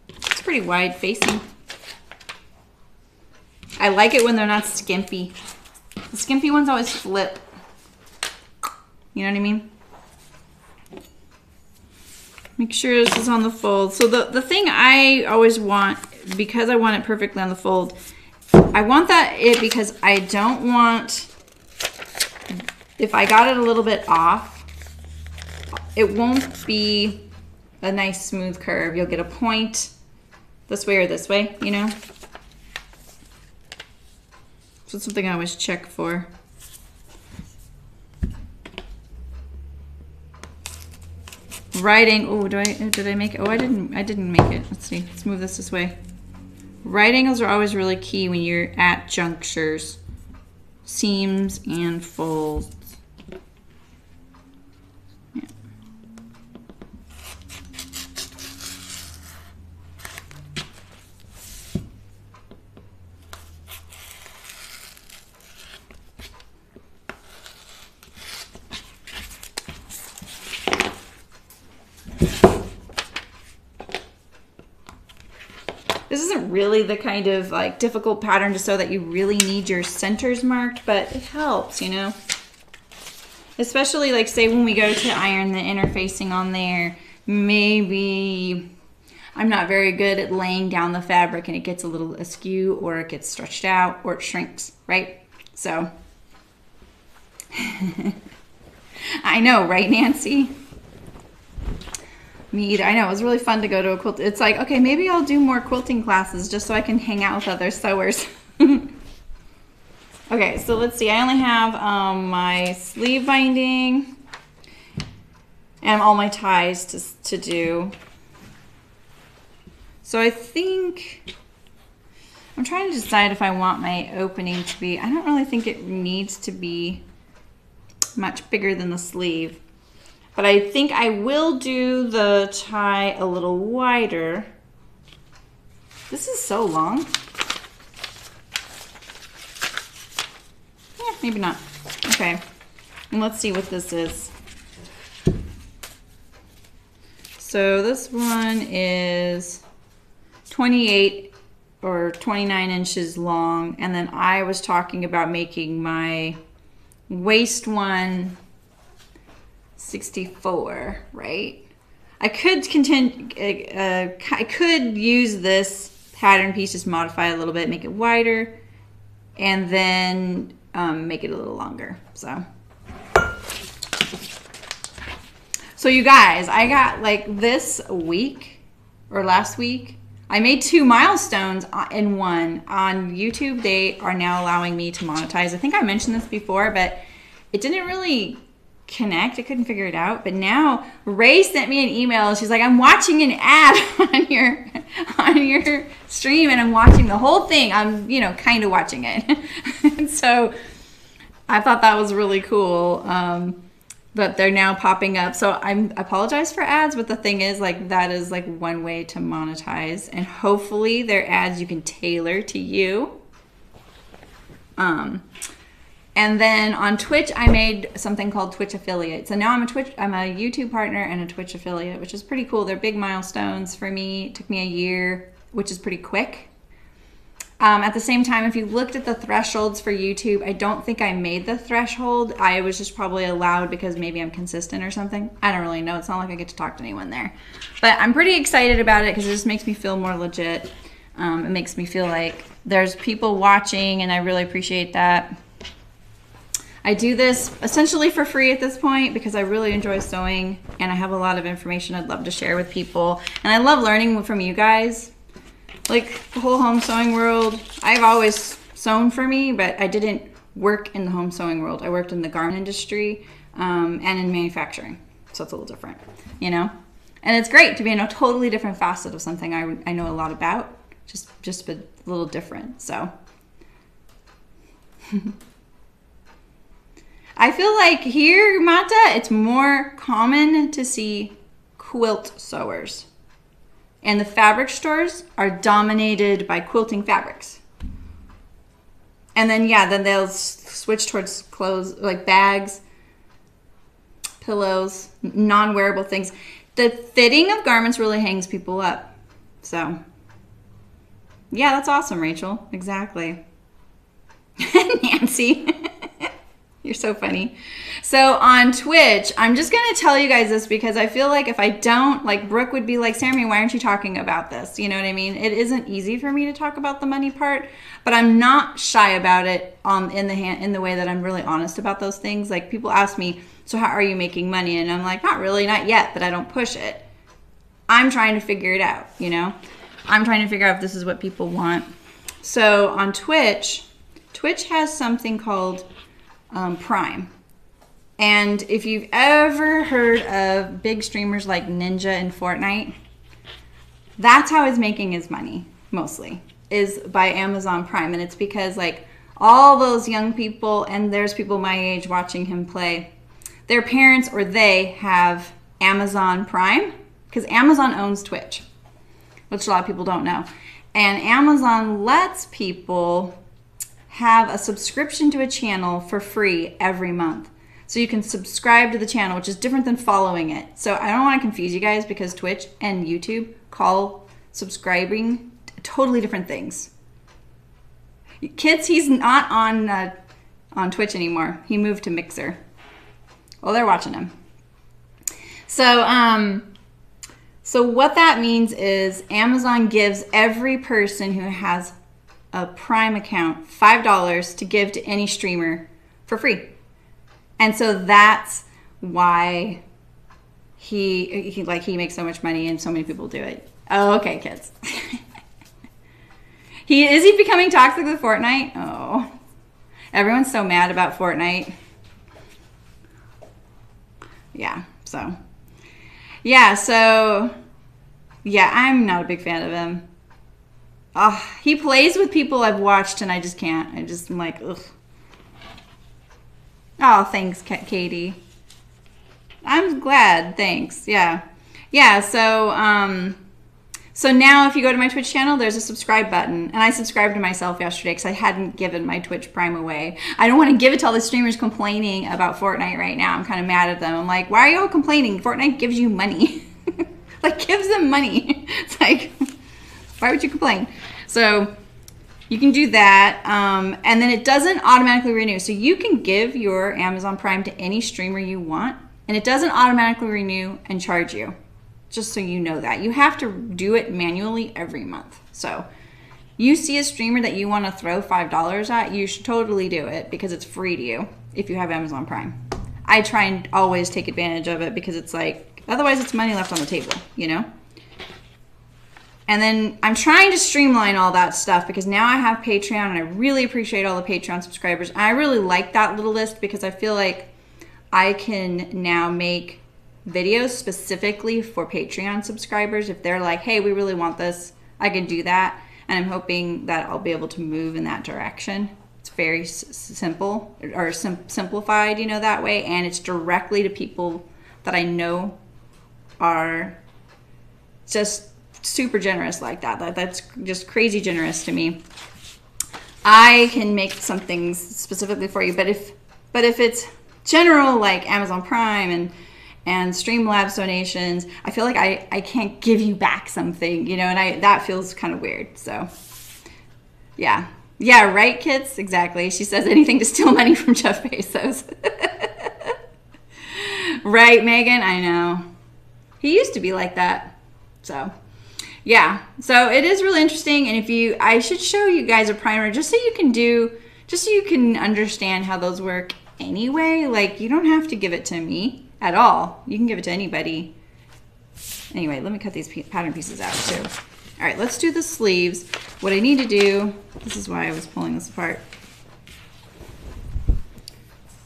It's pretty wide facing. I like it when they're not skimpy. The skimpy ones always flip. You know what I mean? Make sure this is on the fold. So the, the thing I always want, because I want it perfectly on the fold, I want that it because I don't want if I got it a little bit off, it won't be a nice smooth curve. You'll get a point this way or this way, you know? So it's something I always check for. Writing, oh, do I, did I make it? Oh, I didn't, I didn't make it. Let's see, let's move this this way. Right angles are always really key when you're at junctures, seams and folds. Really the kind of like difficult pattern to sew that you really need your centers marked, but it helps, you know? Especially like say when we go to iron the interfacing on there, maybe I'm not very good at laying down the fabric and it gets a little askew or it gets stretched out or it shrinks, right? So, [LAUGHS] I know, right, Nancy? Me either. I know it was really fun to go to a quilt. It's like okay, maybe I'll do more quilting classes just so I can hang out with other sewers. [LAUGHS] okay, so let's see. I only have um, my sleeve binding and all my ties to to do. So I think I'm trying to decide if I want my opening to be. I don't really think it needs to be much bigger than the sleeve. But I think I will do the tie a little wider. This is so long. Yeah, maybe not. Okay. And let's see what this is. So this one is 28 or 29 inches long. And then I was talking about making my waist one 64, right? I could contend, uh, I could use this pattern piece, just modify a little bit, make it wider, and then um, make it a little longer. So, so you guys, I got like this week or last week, I made two milestones in one on YouTube. They are now allowing me to monetize. I think I mentioned this before, but it didn't really connect. I couldn't figure it out. But now Ray sent me an email. She's like, I'm watching an ad [LAUGHS] on your on your stream and I'm watching the whole thing. I'm, you know, kind of watching it. [LAUGHS] so I thought that was really cool. Um, but they're now popping up. So I'm apologize for ads, but the thing is like that is like one way to monetize and hopefully they're ads you can tailor to you. Um and then on Twitch, I made something called Twitch Affiliate. So now I'm a Twitch, I'm a YouTube partner and a Twitch affiliate, which is pretty cool. They're big milestones for me. It took me a year, which is pretty quick. Um, at the same time, if you looked at the thresholds for YouTube, I don't think I made the threshold. I was just probably allowed because maybe I'm consistent or something. I don't really know. It's not like I get to talk to anyone there. But I'm pretty excited about it because it just makes me feel more legit. Um, it makes me feel like there's people watching, and I really appreciate that. I do this essentially for free at this point because I really enjoy sewing and I have a lot of information I'd love to share with people. And I love learning from you guys. Like the whole home sewing world, I've always sewn for me, but I didn't work in the home sewing world. I worked in the garment industry um, and in manufacturing. So it's a little different, you know? And it's great to be in a totally different facet of something I, I know a lot about, just, just a little different. So. [LAUGHS] I feel like here, Mata, it's more common to see quilt sewers. And the fabric stores are dominated by quilting fabrics. And then, yeah, then they'll switch towards clothes, like bags, pillows, non wearable things. The fitting of garments really hangs people up. So, yeah, that's awesome, Rachel. Exactly. [LAUGHS] Nancy. You're so funny. So on Twitch, I'm just going to tell you guys this because I feel like if I don't, like Brooke would be like, Sammy, why aren't you talking about this? You know what I mean? It isn't easy for me to talk about the money part, but I'm not shy about it um, in the hand, in the way that I'm really honest about those things. Like people ask me, so how are you making money? And I'm like, not really, not yet, but I don't push it. I'm trying to figure it out, you know? I'm trying to figure out if this is what people want. So on Twitch, Twitch has something called um, Prime. And if you've ever heard of big streamers like Ninja and Fortnite, that's how he's making his money mostly is by Amazon Prime. And it's because like all those young people and there's people my age watching him play, their parents or they have Amazon Prime because Amazon owns Twitch, which a lot of people don't know. And Amazon lets people have a subscription to a channel for free every month. So you can subscribe to the channel, which is different than following it. So I don't want to confuse you guys because Twitch and YouTube call subscribing totally different things. Kits, he's not on uh, on Twitch anymore. He moved to Mixer. Well, they're watching him. So, um, so what that means is Amazon gives every person who has a Prime account $5 to give to any streamer for free. And so that's why he, he like he makes so much money and so many people do it. Oh, okay, Kits. [LAUGHS] he is he becoming toxic with Fortnite? Oh. Everyone's so mad about Fortnite. Yeah, so yeah, so yeah, I'm not a big fan of him. Oh, he plays with people I've watched and I just can't. I just am like, ugh. Oh, thanks, Katie. I'm glad. Thanks. Yeah. Yeah. So, um, so now if you go to my Twitch channel, there's a subscribe button. And I subscribed to myself yesterday because I hadn't given my Twitch Prime away. I don't want to give it to all the streamers complaining about Fortnite right now. I'm kind of mad at them. I'm like, why are you all complaining? Fortnite gives you money. [LAUGHS] like, gives them money. [LAUGHS] It's like, why would you complain? So you can do that. Um, and then it doesn't automatically renew. So you can give your Amazon Prime to any streamer you want, and it doesn't automatically renew and charge you. Just so you know that. You have to do it manually every month. So you see a streamer that you want to throw $5 at, you should totally do it because it's free to you if you have Amazon Prime. I try and always take advantage of it because it's like, otherwise, it's money left on the table, you know? And then I'm trying to streamline all that stuff because now I have Patreon and I really appreciate all the Patreon subscribers. I really like that little list because I feel like I can now make videos specifically for Patreon subscribers. If they're like, hey, we really want this, I can do that. And I'm hoping that I'll be able to move in that direction. It's very simple or sim- simplified, you know, that way. And it's directly to people that I know are just super generous like that. that. That's just crazy generous to me. I can make some things specifically for you, but if but if it's general like Amazon Prime and and Streamlabs donations, I feel like I, I can't give you back something, you know, and I that feels kind of weird. So yeah. Yeah, right, Kits? Exactly. She says anything to steal money from [LAUGHS] Jeff Bezos. [LAUGHS] right, Megan? I know. He used to be like that. So yeah. So it is really interesting and if you i should show you guys a primer just so you can do just so you can understand how those work anyway. Like you don't have to give it to me at all. You can give it to anybody. Anyway let me cut these pattern pieces out too. All right let's do the sleeves. What i need to do this is why i was pulling this apart.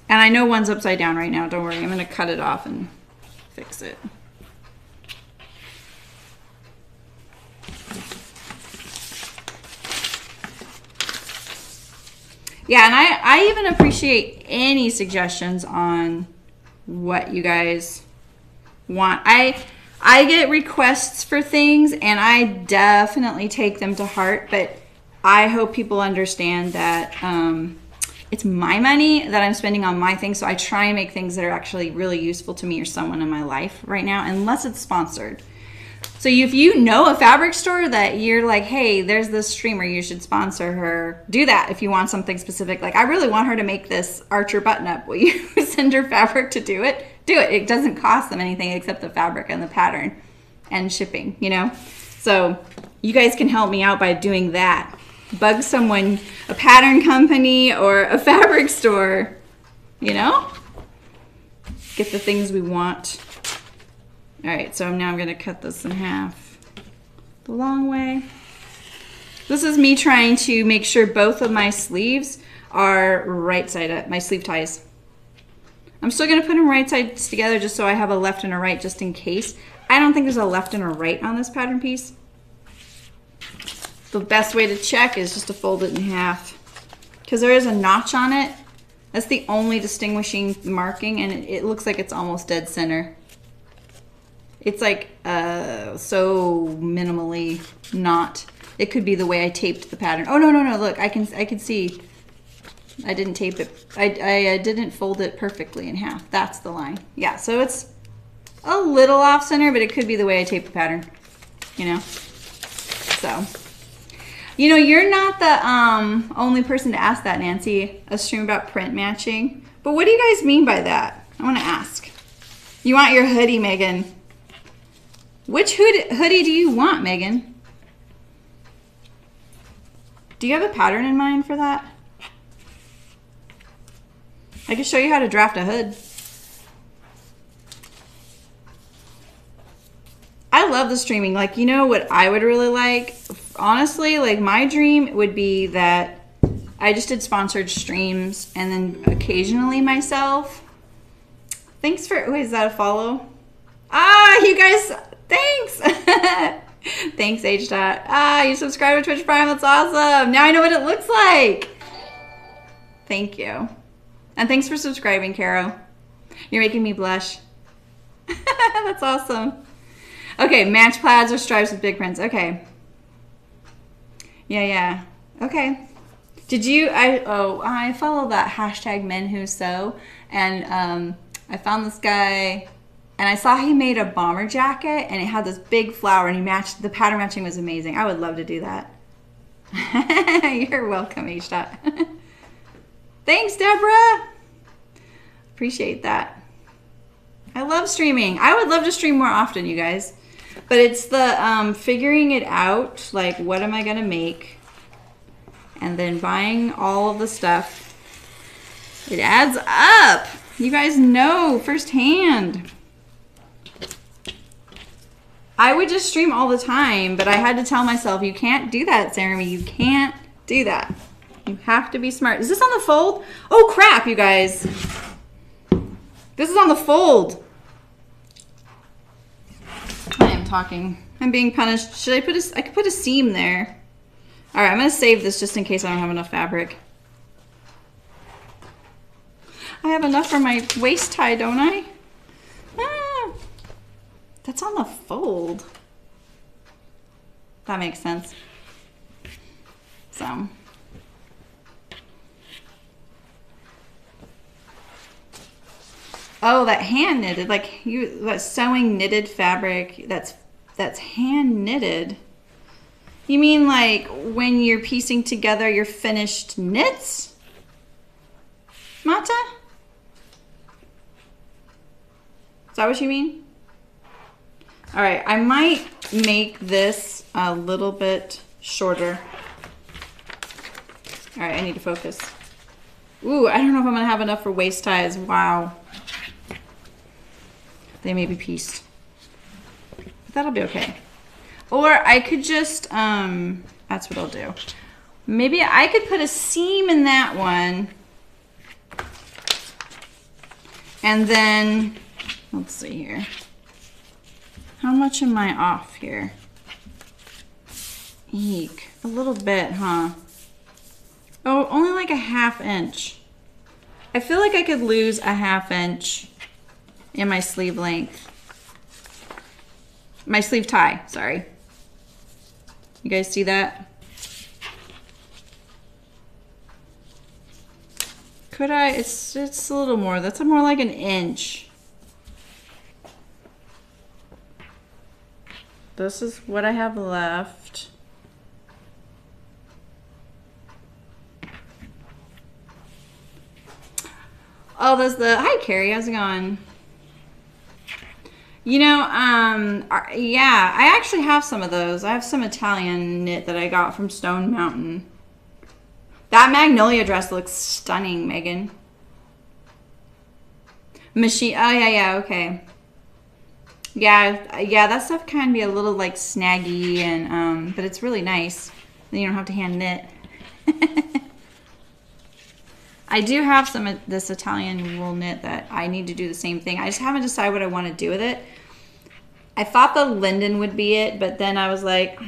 And i know one's upside down right now. Don't worry. I'm going to cut it off and fix it yeah, and I, I even appreciate any suggestions on what you guys want. I I get requests for things and I definitely take them to heart, but I hope people understand that um, it's my money that I'm spending on my things. So I try and make things that are actually really useful to me or someone in my life right now, unless it's sponsored. So if you know a fabric store that you're like, hey, there's this streamer, you should sponsor her. Do that if you want something specific. Like, I really want her to make this Archer button up. [LAUGHS] Will you send her fabric to do it? Do it. It doesn't cost them anything except the fabric and the pattern and shipping, you know? So you guys can help me out by doing that. Bug someone, a pattern company or a [LAUGHS] fabric store, you know? Get the things we want. All right, so now I'm gonna cut this in half the long way. This is me trying to make sure both of my sleeves are right side up, my sleeve ties. I'm still gonna put them right sides together just so I have a left and a right just in case. I don't think there's a left and a right on this pattern piece. The best way to check is just to fold it in half because there is a notch on it. That's the only distinguishing marking and it, it looks like it's almost dead center. It's like uh, so minimally not. It could be the way I taped the pattern. Oh no no no! Look, I can I can see. I didn't tape it. I, I, I didn't fold it perfectly in half. That's the line. Yeah, so it's a little off center, but it could be the way I taped the pattern. You know. So. You know, you're not the um, only person to ask that, Nancy. A stream about print matching. But what do you guys mean by that? I want to ask. You want your hoodie, Megan. Which hood hoodie do you want, Megan? Do you have a pattern in mind for that? I can show you how to draft a hood. I love the streaming. Like, you know what I would really like? Honestly, like my dream would be that I just did sponsored streams and then occasionally myself. Thanks for, wait, is that a follow? Ah, you guys, thanks. [LAUGHS] thanks, H. Dot. Ah, you subscribe to Twitch Prime. That's awesome. Now I know what it looks like. Thank you. And thanks for subscribing, Caro. You're making me blush. [LAUGHS] That's awesome. Okay, match plaids or stripes with big prints. Okay. Yeah, yeah. Okay. Did you? I oh I follow that hashtag men who sew, and um, I found this guy, and I saw he made a bomber jacket, and it had this big flower, and he matched the pattern matching was amazing. I would love to do that. [LAUGHS] You're welcome, H. dot. [LAUGHS] Thanks, Deborah. Appreciate that. I love streaming. I would love to stream more often, you guys. But it's the um, figuring it out, like what am I gonna make, and then buying all of the stuff. It adds up. You guys know firsthand. I would just stream all the time, but I had to tell myself, you can't do that, Jeremy. You can't do that. You have to be smart. Is this on the fold? Oh crap, you guys. This is on the fold. I am talking. I'm being punished. Should I put a, I could put a seam there. All right, I'm gonna save this just in case I don't have enough fabric. I have enough for my waist tie, don't I? That's on the fold. That makes sense. So. Oh, that hand knitted, like you, that sewing knitted fabric. That's that's hand knitted. You mean like when you're piecing together your finished knits, Mata? Is that what you mean? All right, I might make this a little bit shorter. All right, I need to focus. Ooh, I don't know if I'm gonna have enough for waist ties. Wow. They may be pieced. But that'll be okay. Or I could just, um, that's what I'll do. Maybe I could put a seam in that one. And then, let's see here. How much am I off here? Eek, a little bit, huh? Oh, only like a half inch. I feel like I could lose a half inch in my sleeve length. My sleeve tie, sorry. You guys see that? Could I? It's it's a little more. That's more like an inch. This is what I have left. Oh, there's the hi Carrie. How's it going? You know, um, yeah, I actually have some of those. I have some Italian knit that I got from Stone Mountain. That magnolia dress looks stunning, Megan. Machine. Oh yeah, yeah. Okay. Yeah, yeah. That stuff can be a little like snaggy, and um, but it's really nice. Then you don't have to hand knit. [LAUGHS] I do have some of this Italian wool knit that I need to do the same thing. I just haven't decided what I want to do with it. I thought the linden would be it, but then I was like, oh,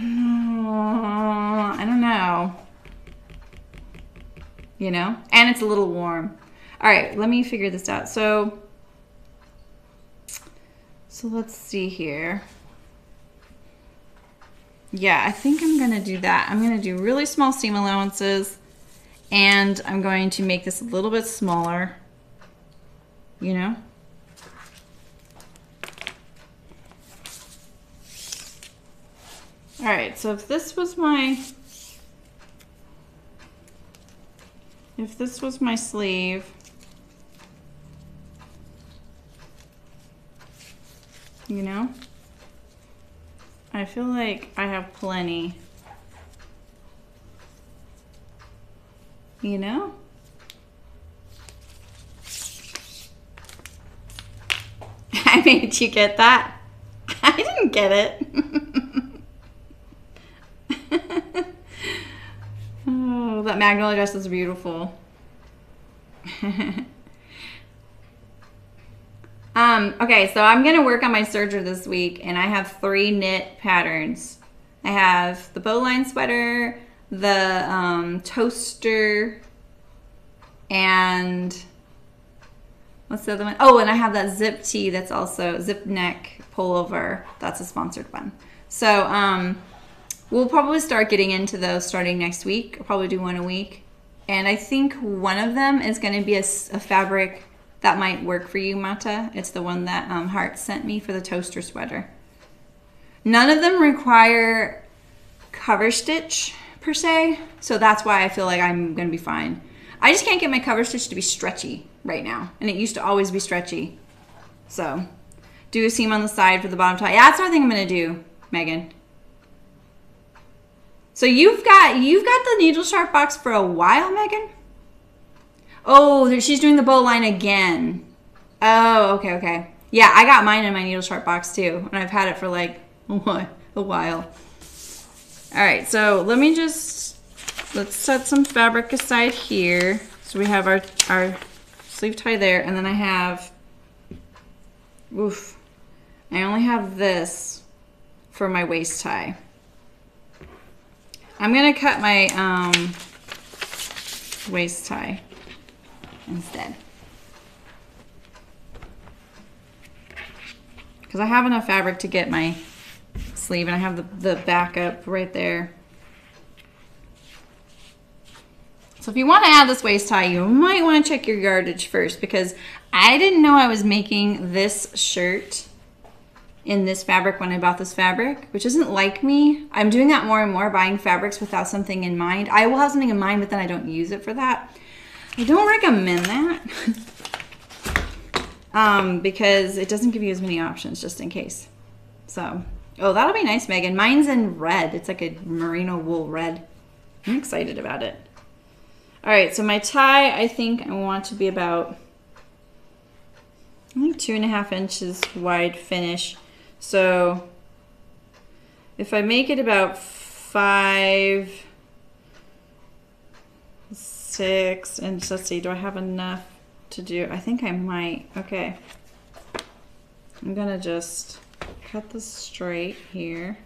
I don't know. You know? And it's a little warm. All right, let me figure this out. So, so let's see here. Yeah, I think I'm gonna do that. I'm gonna do really small seam allowances and I'm going to make this a little bit smaller, you know? All right, so if this was my, if this was my sleeve, you know, I feel like I have plenty. You know? [LAUGHS] I made you get that. [LAUGHS] I didn't get it. [LAUGHS] oh, that magnolia dress is beautiful. Um, okay, so I'm going to work on my serger this week, and I have three knit patterns. I have the bowline sweater, the um, toaster, and What's the other one? Oh, and I have that zip tee that's also zip neck pullover. That's a sponsored one. So um, we'll probably start getting into those starting next week. I'll probably do one a week. And I think one of them is going to be a, a, fabric that might work for you, Mata. It's the one that um, Hart sent me for the toaster sweater. None of them require cover stitch per se, so that's why I feel like I'm to be fine. I just can't get my cover stitch to be stretchy right now, and it used to always be stretchy. So, do a seam on the side for the bottom tie. Yeah, that's what I think I'm to do, Megan. So you've got you've got the needle sharp box for a while, Megan. Oh, she's doing the bow line again. Oh, okay, okay. Yeah, I got mine in my needle sharp box too, and I've had it for like [LAUGHS] a while. All right, so let me just let's set some fabric aside here. So we have our our sleeve tie there, and then I have oof. I only have this for my waist tie. I'm gonna cut my um, waist tie instead. Because I have enough fabric to get my sleeve and I have the, the backup right there. So if you want to add this waist tie, you might want to check your yardage first because I didn't know I was making this shirt in this fabric when I bought this fabric, which isn't like me. I'm doing that more and more, buying fabrics without something in mind. I will have something in mind, but then I don't use it for that. I don't recommend that [LAUGHS] um, because it doesn't give you as many options just in case. So, oh, that'll be nice, Megan. Mine's in red. It's like a merino wool red. I'm excited about it. All right, so my tie, I think I want to be about, I think two and a half inches wide finish. So if I make it about five, six, and let's see, do I have enough to do? I think I might. Okay. I'm gonna just cut this straight here.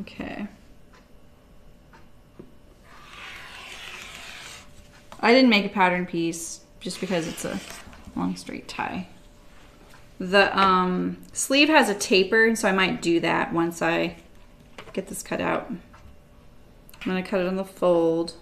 Okay. I didn't make a pattern piece just because it's a long straight tie. The um, sleeve has a taper, so I might do that once I get this cut out. I'm gonna cut it on the fold.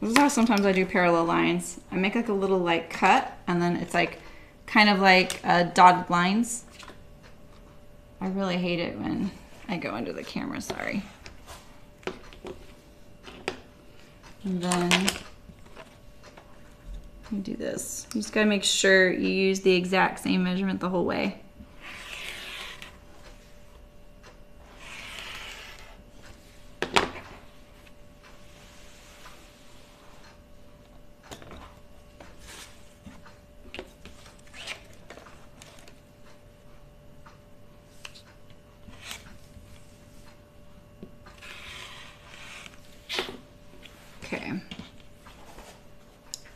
This is how sometimes I do parallel lines. I make like a little like cut and then it's like kind of like uh, dotted lines I really hate it when I go under the camera, sorry. And then you do this. You just gotta make sure you use the exact same measurement the whole way.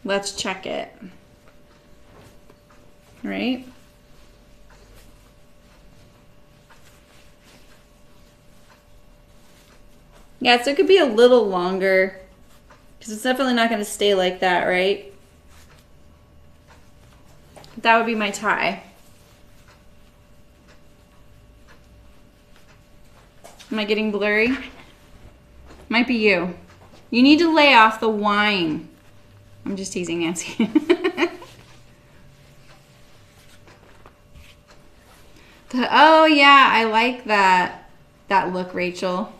Let's check it. Right? Yeah, so it could be a little longer because it's definitely not going to stay like that, right? That would be my tie. Am I getting blurry? Might be you. You need to lay off the wine. I'm just teasing Nancy. [LAUGHS] the, oh yeah, I like that that look, Rachel.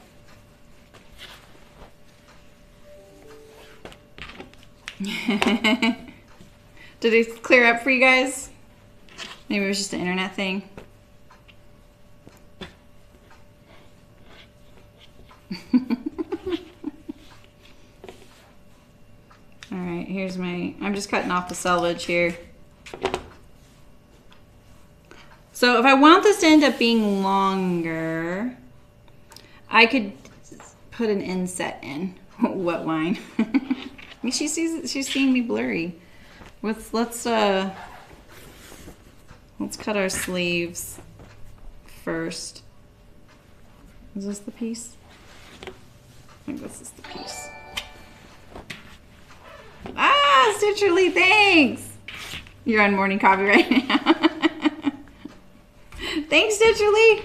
[LAUGHS] Did it clear up for you guys? Maybe it was just an internet thing. [LAUGHS] All right, here's my, I'm just cutting off the selvage here. So if I want this to end up being longer, I could put an inset in. [LAUGHS] What wine? [LAUGHS] She sees she's seeing me blurry. Let's let's uh let's cut our sleeves first. Is this the piece? I think this is the piece. Ah, Stitcherly, thanks. You're on morning coffee right now. [LAUGHS] thanks, Stitcherly,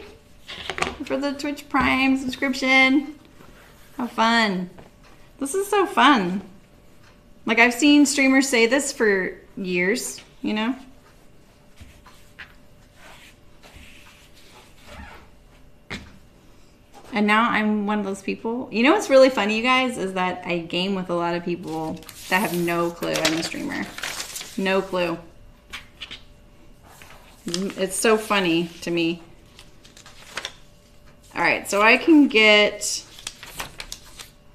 for the Twitch Prime subscription. How fun. This is so fun. Like I've seen streamers say this for years, you know? And now I'm one of those people. You know what's really funny, you guys, is that I game with a lot of people that have no clue I'm a streamer. No clue. It's so funny to me. All right, so I can get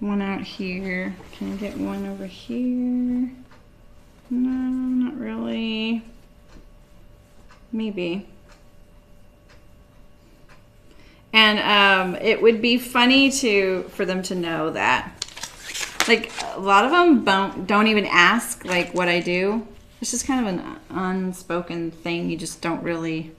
one out here. Can I get one over here? No, not really. Maybe. And um, it would be funny to for them to know that. Like a lot of them don't don't even ask like what I do. It's just kind of an unspoken thing. You just don't really.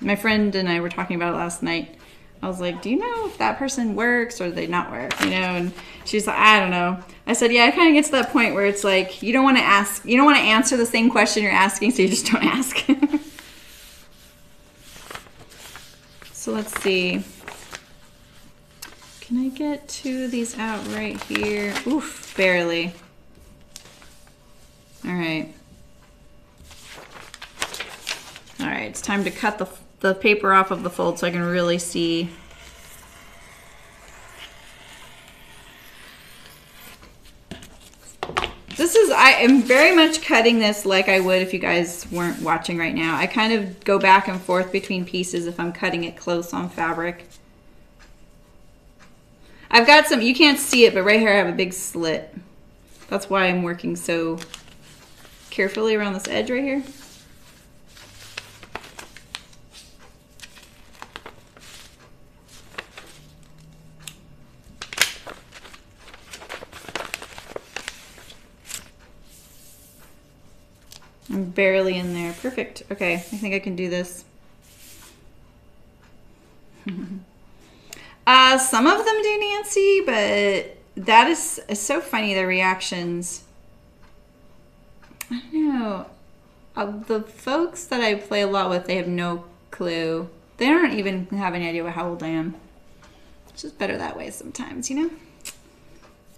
My friend and I were talking about it last night. I was like, "Do you know if that person works or they not work?" You know, and she's like, "I don't know." I said, "Yeah, it kind of gets to that point where it's like you don't want to ask, you don't want to answer the same question you're asking, so you just don't [LAUGHS] ask." [LAUGHS] So let's see. Can I get two of these out right here? Oof, barely. All right. All right, it's time to cut the, the paper off of the fold so I can really see This is, I am very much cutting this like I would if you guys weren't watching right now. I kind of go back and forth between pieces if I'm cutting it close on fabric. I've got some, you can't see it, but right here I have a big slit. That's why I'm working so carefully around this edge right here. I'm barely in there. Perfect. Okay, I think I can do this. [LAUGHS] uh, some of them do Nancy, but that is, so funny, the reactions. I don't know. Uh, the folks that I play a lot with, they have no clue. They don't even have any idea how old I am. It's just better that way sometimes, you know?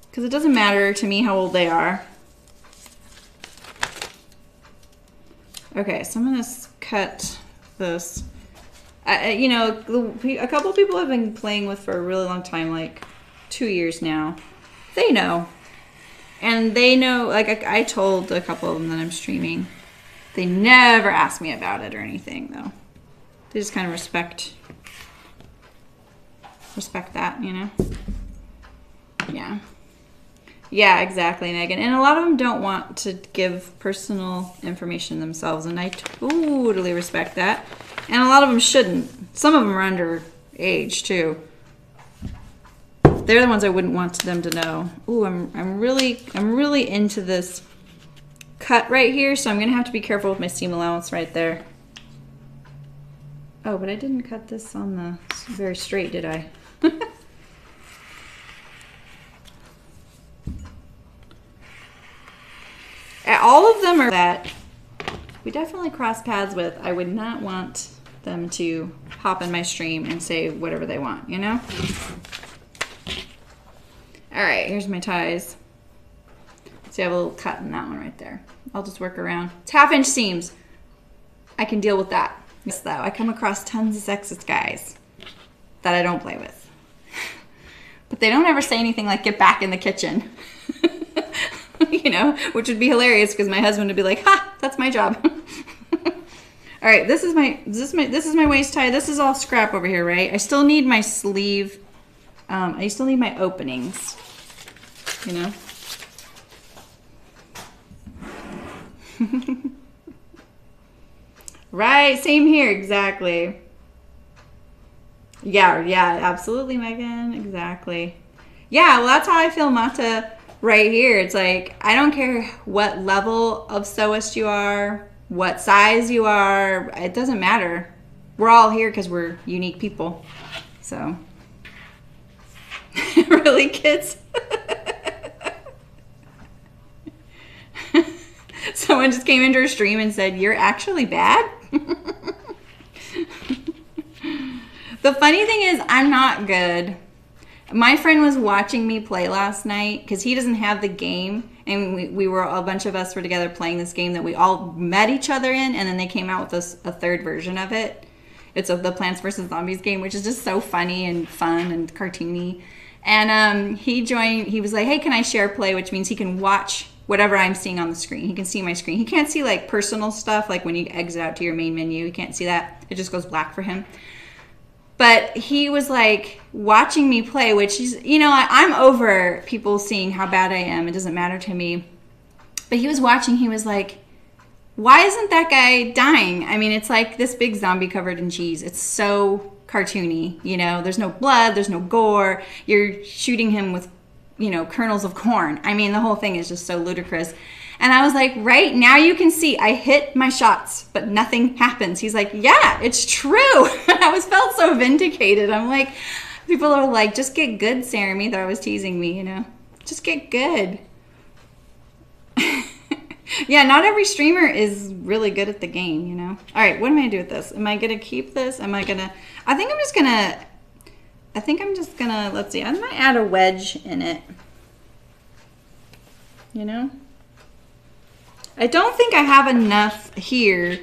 Because it doesn't matter to me how old they are. Okay, so I'm gonna cut this. You know, a couple people I've been playing with for a really long time, like two years now. They know, and they know. Like I, I told a couple of them that I'm streaming. They never ask me about it or anything, though. They just kind of respect respect that, you know. Yeah. Yeah, exactly, Megan. And a lot of them don't want to give personal information themselves, and I totally respect that. And a lot of them shouldn't. Some of them are under age too. They're the ones I wouldn't want them to know. Ooh, I'm I'm really I'm really into this cut right here, so I'm gonna have to be careful with my seam allowance right there. Oh, but I didn't cut this on the very straight, did I? [LAUGHS] all of them are that we definitely cross paths with. I would not want them to hop in my stream and say whatever they want, you know? All right, here's my ties. See, I have a little cut in that one right there. I'll just work around. It's half inch seams. I can deal with that. Yes, though, I come across tons of sexist guys that I don't play with. [LAUGHS] but they don't ever say anything like, get back in the kitchen. [LAUGHS] you know, which would be hilarious because my husband would be like, "Ha, that's my job." [LAUGHS] all right, this is my this is my this is my waist tie. This is all scrap over here, right? I still need my sleeve. Um, I still need my openings. You know. [LAUGHS] right, same here, exactly. Yeah, yeah, absolutely, Megan, exactly. Yeah, well, that's how I feel, Mata right here. It's like, I don't care what level of sewist you are, what size you are, it doesn't matter. We're all here because we're unique people. So, [LAUGHS] really, kids? [LAUGHS] Someone just came into her stream and said, You're actually bad? [LAUGHS] the funny thing is, I'm not good. My friend was watching me play last night because he doesn't have the game. And we, we were, a bunch of us were together playing this game that we all met each other in. And then they came out with this, a third version of it. It's a, the Plants vs. Zombies game, which is just so funny and fun and cartoony. And um, he joined, he was like, Hey, can I share play? Which means he can watch whatever I'm seeing on the screen. He can see my screen. He can't see like personal stuff, like when you exit out to your main menu. He can't see that. It just goes black for him. But he was like watching me play, which is, you know, I, I'm over people seeing how bad I am. It doesn't matter to me. But he was watching, he was like, why isn't that guy dying? I mean, it's like this big zombie covered in cheese. It's so cartoony, you know, there's no blood, there's no gore. You're shooting him with, you know, kernels of corn. I mean, the whole thing is just so ludicrous. And I was like, right now you can see I hit my shots, but nothing happens. He's like, yeah, it's true. [LAUGHS] I was felt so vindicated. I'm like, people are like, just get good, Sarah. Me thought I was teasing me, you know, just get good. [LAUGHS] yeah, not every streamer is really good at the game, you know. All right, what am I gonna do with this? Am I gonna keep this? Am I gonna? I think I'm just gonna. I think I'm just gonna. Let's see. I might add a wedge in it. You know. I don't think I have enough here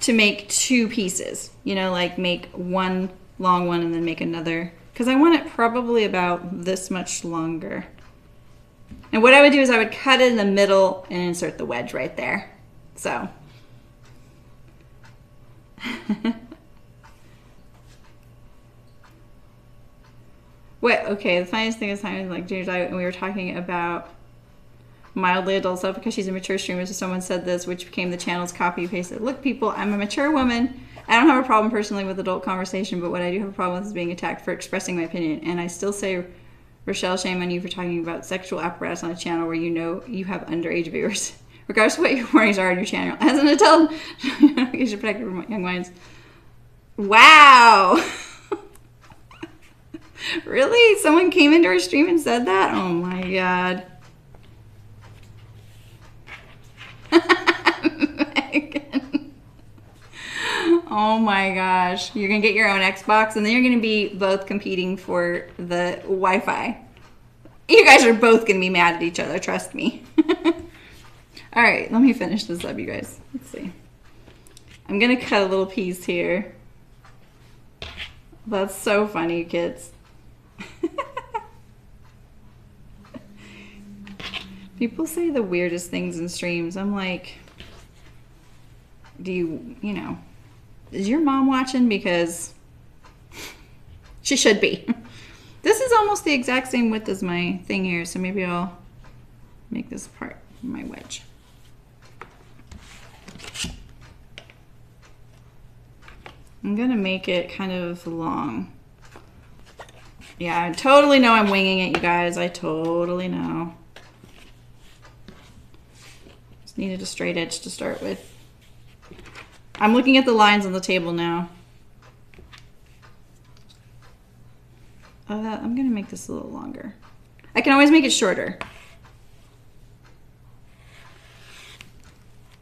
to make two pieces. You know, like make one long one and then make another. Because I want it probably about this much longer. And what I would do is I would cut it in the middle and insert the wedge right there. So. [LAUGHS] what? Okay, the funniest thing is time like James and we were talking about mildly adult stuff because she's a mature streamer. So someone said this, which became the channel's copy pasted. Look, people, I'm a mature woman. I don't have a problem personally with adult conversation, but what I do have a problem with is being attacked for expressing my opinion. And I still say, Rochelle, shame on you for talking about sexual apparatus on a channel where you know you have underage viewers. [LAUGHS] Regardless of what your warnings are on your channel. As an adult, [LAUGHS] you should protect your young minds. Wow. [LAUGHS] really? Someone came into our stream and said that? Oh my god. [LAUGHS] oh my gosh. You're going to get your own Xbox and then you're going to be both competing for the Wi Fi. You guys are both going to be mad at each other, trust me. [LAUGHS] All right, let me finish this up, you guys. Let's see. I'm going to cut a little piece here. That's so funny, kids. [LAUGHS] People say the weirdest things in streams. I'm like, do you, you know, is your mom watching? Because she should be. [LAUGHS] This is almost the exact same width as my thing here, so maybe I'll make this part my wedge. I'm gonna make it kind of long. Yeah, I totally know I'm winging it, you guys. I totally know. Needed a straight edge to start with. I'm looking at the lines on the table now. Uh, I'm gonna make this a little longer. I can always make it shorter.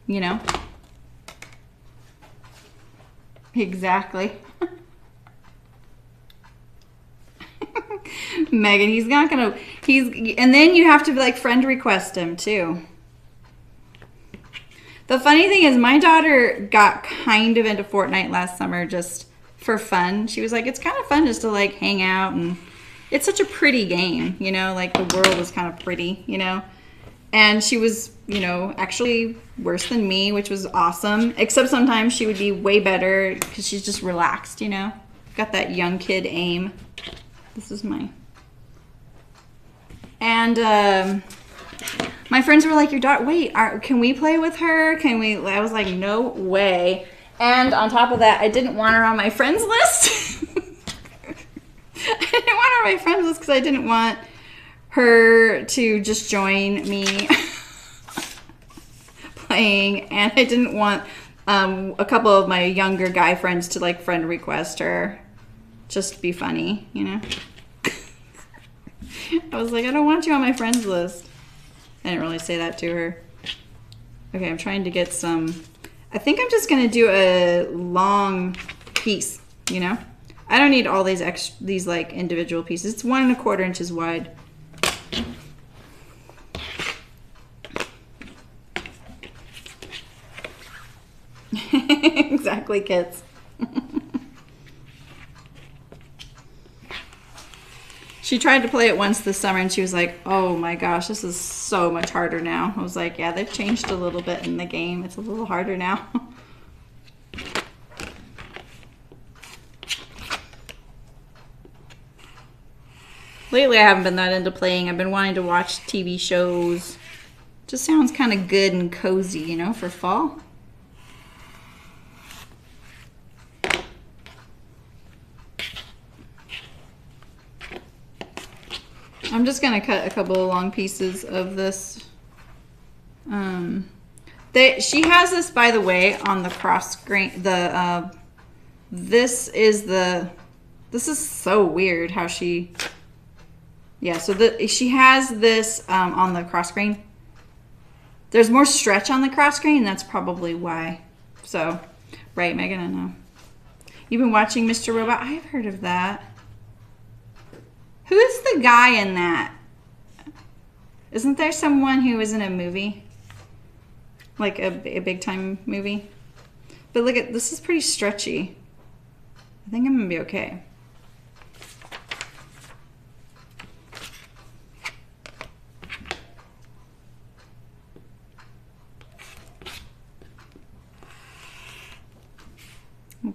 You know? Exactly. [LAUGHS] Megan, he's not gonna, he's, and then you have to like friend request him too. The funny thing is, my daughter got kind of into Fortnite last summer just for fun. She was like, it's kind of fun just to like hang out and it's such a pretty game, you know, like the world is kind of pretty, you know. And she was, you know, actually worse than me, which was awesome. Except sometimes she would be way better because she's just relaxed, you know. Got that young kid aim. This is my. And um, my friends were like, "Your daughter, wait, are, can we play with her? Can we?" I was like, "No way." And on top of that, I didn't want her on my friends list. [LAUGHS] I didn't want her on my friends list because I didn't want her to just join me [LAUGHS] playing, and I didn't want um, a couple of my younger guy friends to like friend request her. Just be funny, you know? [LAUGHS] I was like, I don't want you on my friends list. I didn't really say that to her. Okay, I'm trying to get some. I think I'm just gonna do a long piece, you know? I don't need all these extra, these like individual pieces. It's one and a quarter inches wide. [LAUGHS] exactly, kids. [LAUGHS] she tried to play it once this summer and she was like, oh my gosh, this is so much harder now. I was like, yeah, they've changed a little bit in the game. It's a little harder now. [LAUGHS] Lately, I haven't been that into playing. I've been wanting to watch TV shows. Just sounds kind of good and cozy, you know, for fall. I'm just gonna cut a couple of long pieces of this. Um, they, she has this, by the way, on the cross grain. The uh, this is the. This is so weird how she. Yeah, so the she has this um, on the cross grain. There's more stretch on the cross grain, that's probably why. So, right, Megan, I know. You've been watching Mr. Robot. I've heard of that. Who is the guy in that? Isn't there someone who was in a movie? Like a, a big time movie? But look at this is pretty stretchy. I think I'm gonna be okay.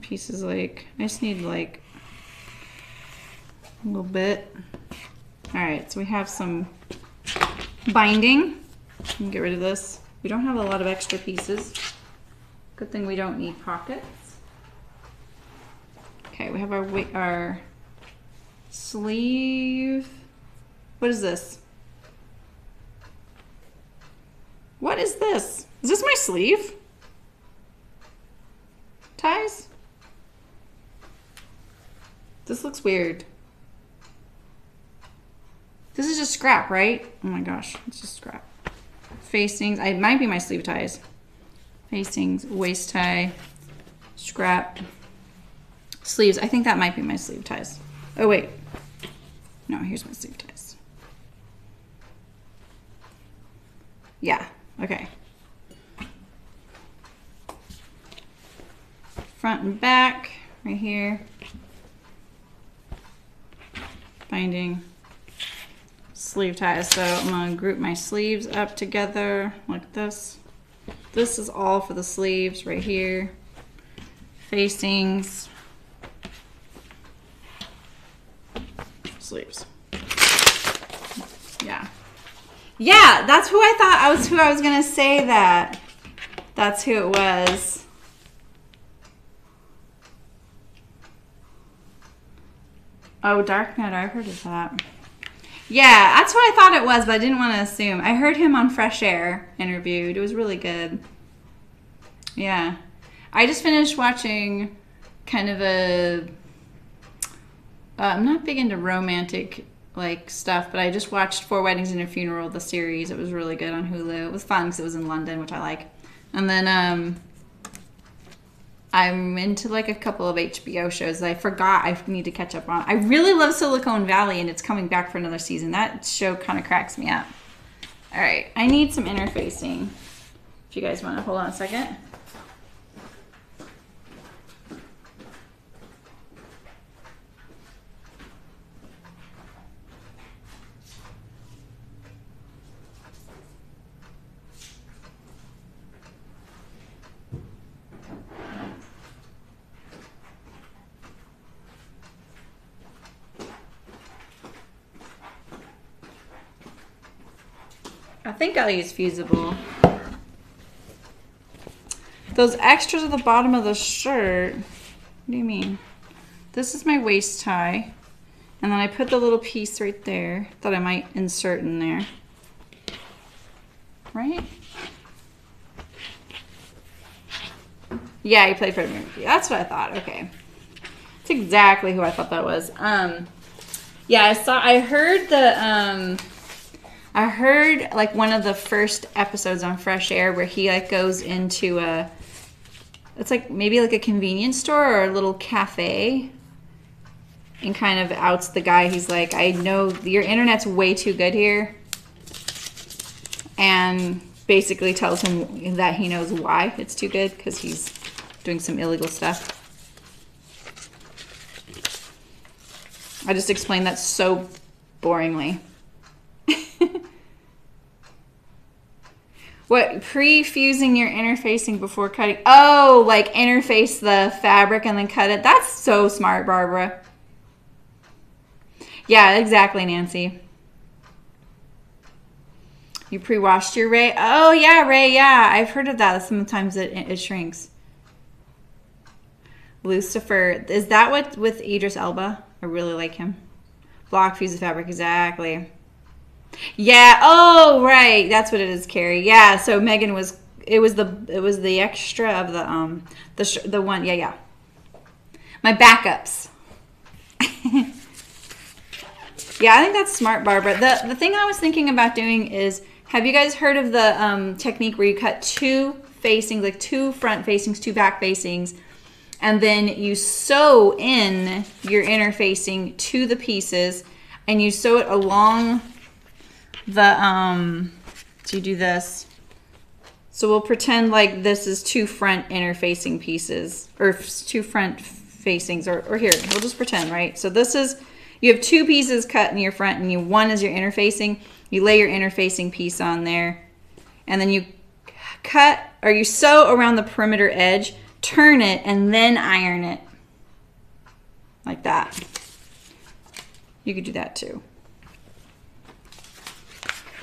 pieces like I just need like little bit. All right, so we have some binding. get rid of this. We don't have a lot of extra pieces. Good thing we don't need pockets. Okay, we have our our sleeve. What is this? What is this? Is this my sleeve? Ties? This looks weird. This is just scrap, right? Oh my gosh, it's just scrap. Facings, it might be my sleeve ties. Facings, waist tie, scrap, sleeves. I think that might be my sleeve ties. Oh wait, no, here's my sleeve ties. Yeah, okay. Front and back, right here. Binding sleeve ties. So I'm to group my sleeves up together like this. This is all for the sleeves right here. Facings. Sleeves. Yeah. Yeah, that's who I thought I was who I was going to say that. That's who it was. Oh, Dark Knight, I've heard of that. Yeah, that's what I thought it was, but I didn't want to assume. I heard him on Fresh Air interviewed. It was really good. Yeah. I just finished watching kind of a. am uh, not big into romantic like stuff, but I just watched Four Weddings and a Funeral, the series. It was really good on Hulu. It was fun because it was in London, which I like. And then um, I'm into like a couple of HBO shows I forgot I need to catch up on. I really love Silicon Valley and it's coming back for another season. That show kind of cracks me up. All right, I need some interfacing. If you guys want to hold on a second. Think I'll use fusible. Those extras at the bottom of the shirt, what do you mean? This is my waist tie. And then I put the little piece right there. that I might insert in there. Right? Yeah, he played Freddie Mercury. That's what I thought. Okay. That's exactly who I thought that was. Um, yeah, I saw. I heard the. Um, I heard like one of the first episodes on Fresh Air where he like goes into a. It's like maybe like a convenience store or a little cafe. And kind of outs the guy. He's like, I know your internet's way too good here. And basically tells him that he knows why it's too good because he's doing some illegal stuff. I just explained that so boringly. What pre-fusing your interfacing before cutting? Oh, like interface the fabric and then cut it. That's so smart, Barbara. Yeah, exactly, Nancy. You pre-washed your Ray? Oh yeah, Ray. Yeah, I've heard of that. Sometimes it, it shrinks. Lucifer. Is that what with Idris Elba? I really like him. Block fuse the fabric, exactly. Yeah. Oh, right. That's what it is, Carrie. Yeah. So Megan was. It was the. It was the extra of the um the sh- the one. Yeah, yeah. My backups. [LAUGHS] yeah, I think that's smart, Barbara. The the thing I was thinking about doing is, have you guys heard of the um, technique where you cut two facings, like two front facings, two back facings? and then you sew in your interfacing to the pieces and you sew it along the um so you do this so we'll pretend like this is two front interfacing pieces or two front facings or, or here we'll just pretend right so this is you have two pieces cut in your front and you one is your interfacing you lay your interfacing piece on there and then you cut or you sew around the perimeter edge turn it, and then iron it. Like that. You could do that too.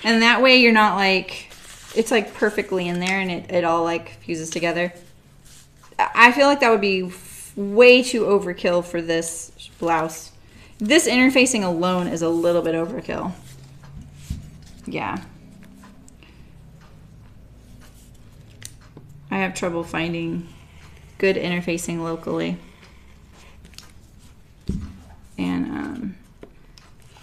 And that way you're not like, it's like perfectly in there and it, it all like fuses together. I feel like that would be way too overkill for this blouse. This interfacing alone is a little bit overkill. Yeah. I have trouble finding good interfacing locally. And um,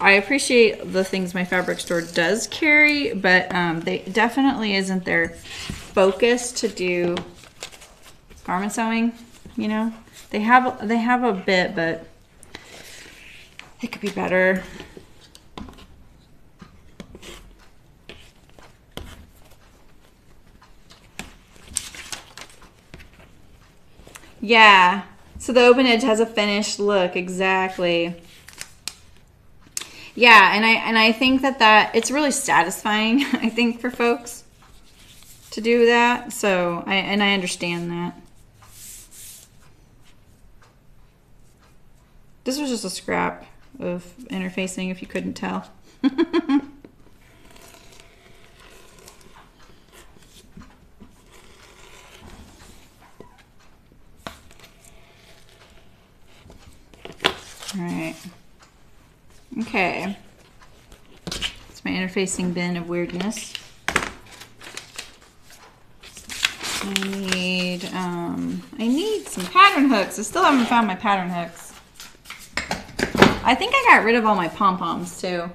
I appreciate the things my fabric store does carry, but um, they definitely isn't their focus to do garment sewing. You know, they have they have a bit, but it could be better. Yeah. So the open edge has a finished look, exactly. Yeah, and I and I think that that it's really satisfying. [LAUGHS] I think for folks to do that. So I and I understand that. This was just a scrap of interfacing, if you couldn't tell. [LAUGHS] All right. Okay. It's my interfacing bin of weirdness. I need, um, I need some pattern hooks. I still haven't found my pattern hooks. I think I got rid of all my pom-poms too.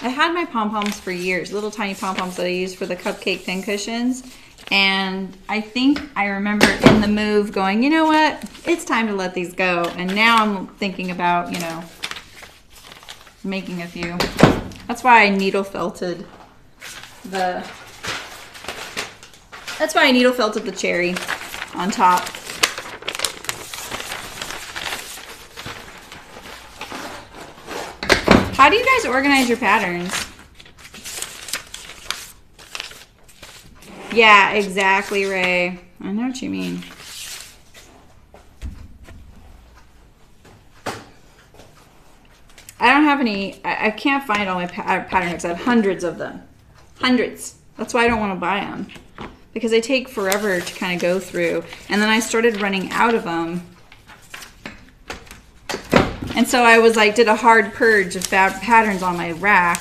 I had my pom-poms for years, little tiny pom-poms that I used for the cupcake pin cushions. And I think I remember in the move going, you know what? It's time to let these go. And now I'm thinking about, you know, making a few. That's why I needle felted the, that's why I needle felted the cherry on top. How do you guys organize your patterns? Yeah, exactly, Ray. I know what you mean. I don't have any, I, I can't find all my pa uh, pattern hooks. I have hundreds of them. Hundreds. That's why I don't want to buy them. Because they take forever to kind of go through. And then I started running out of them. And so I was like, did a hard purge of patterns on my rack.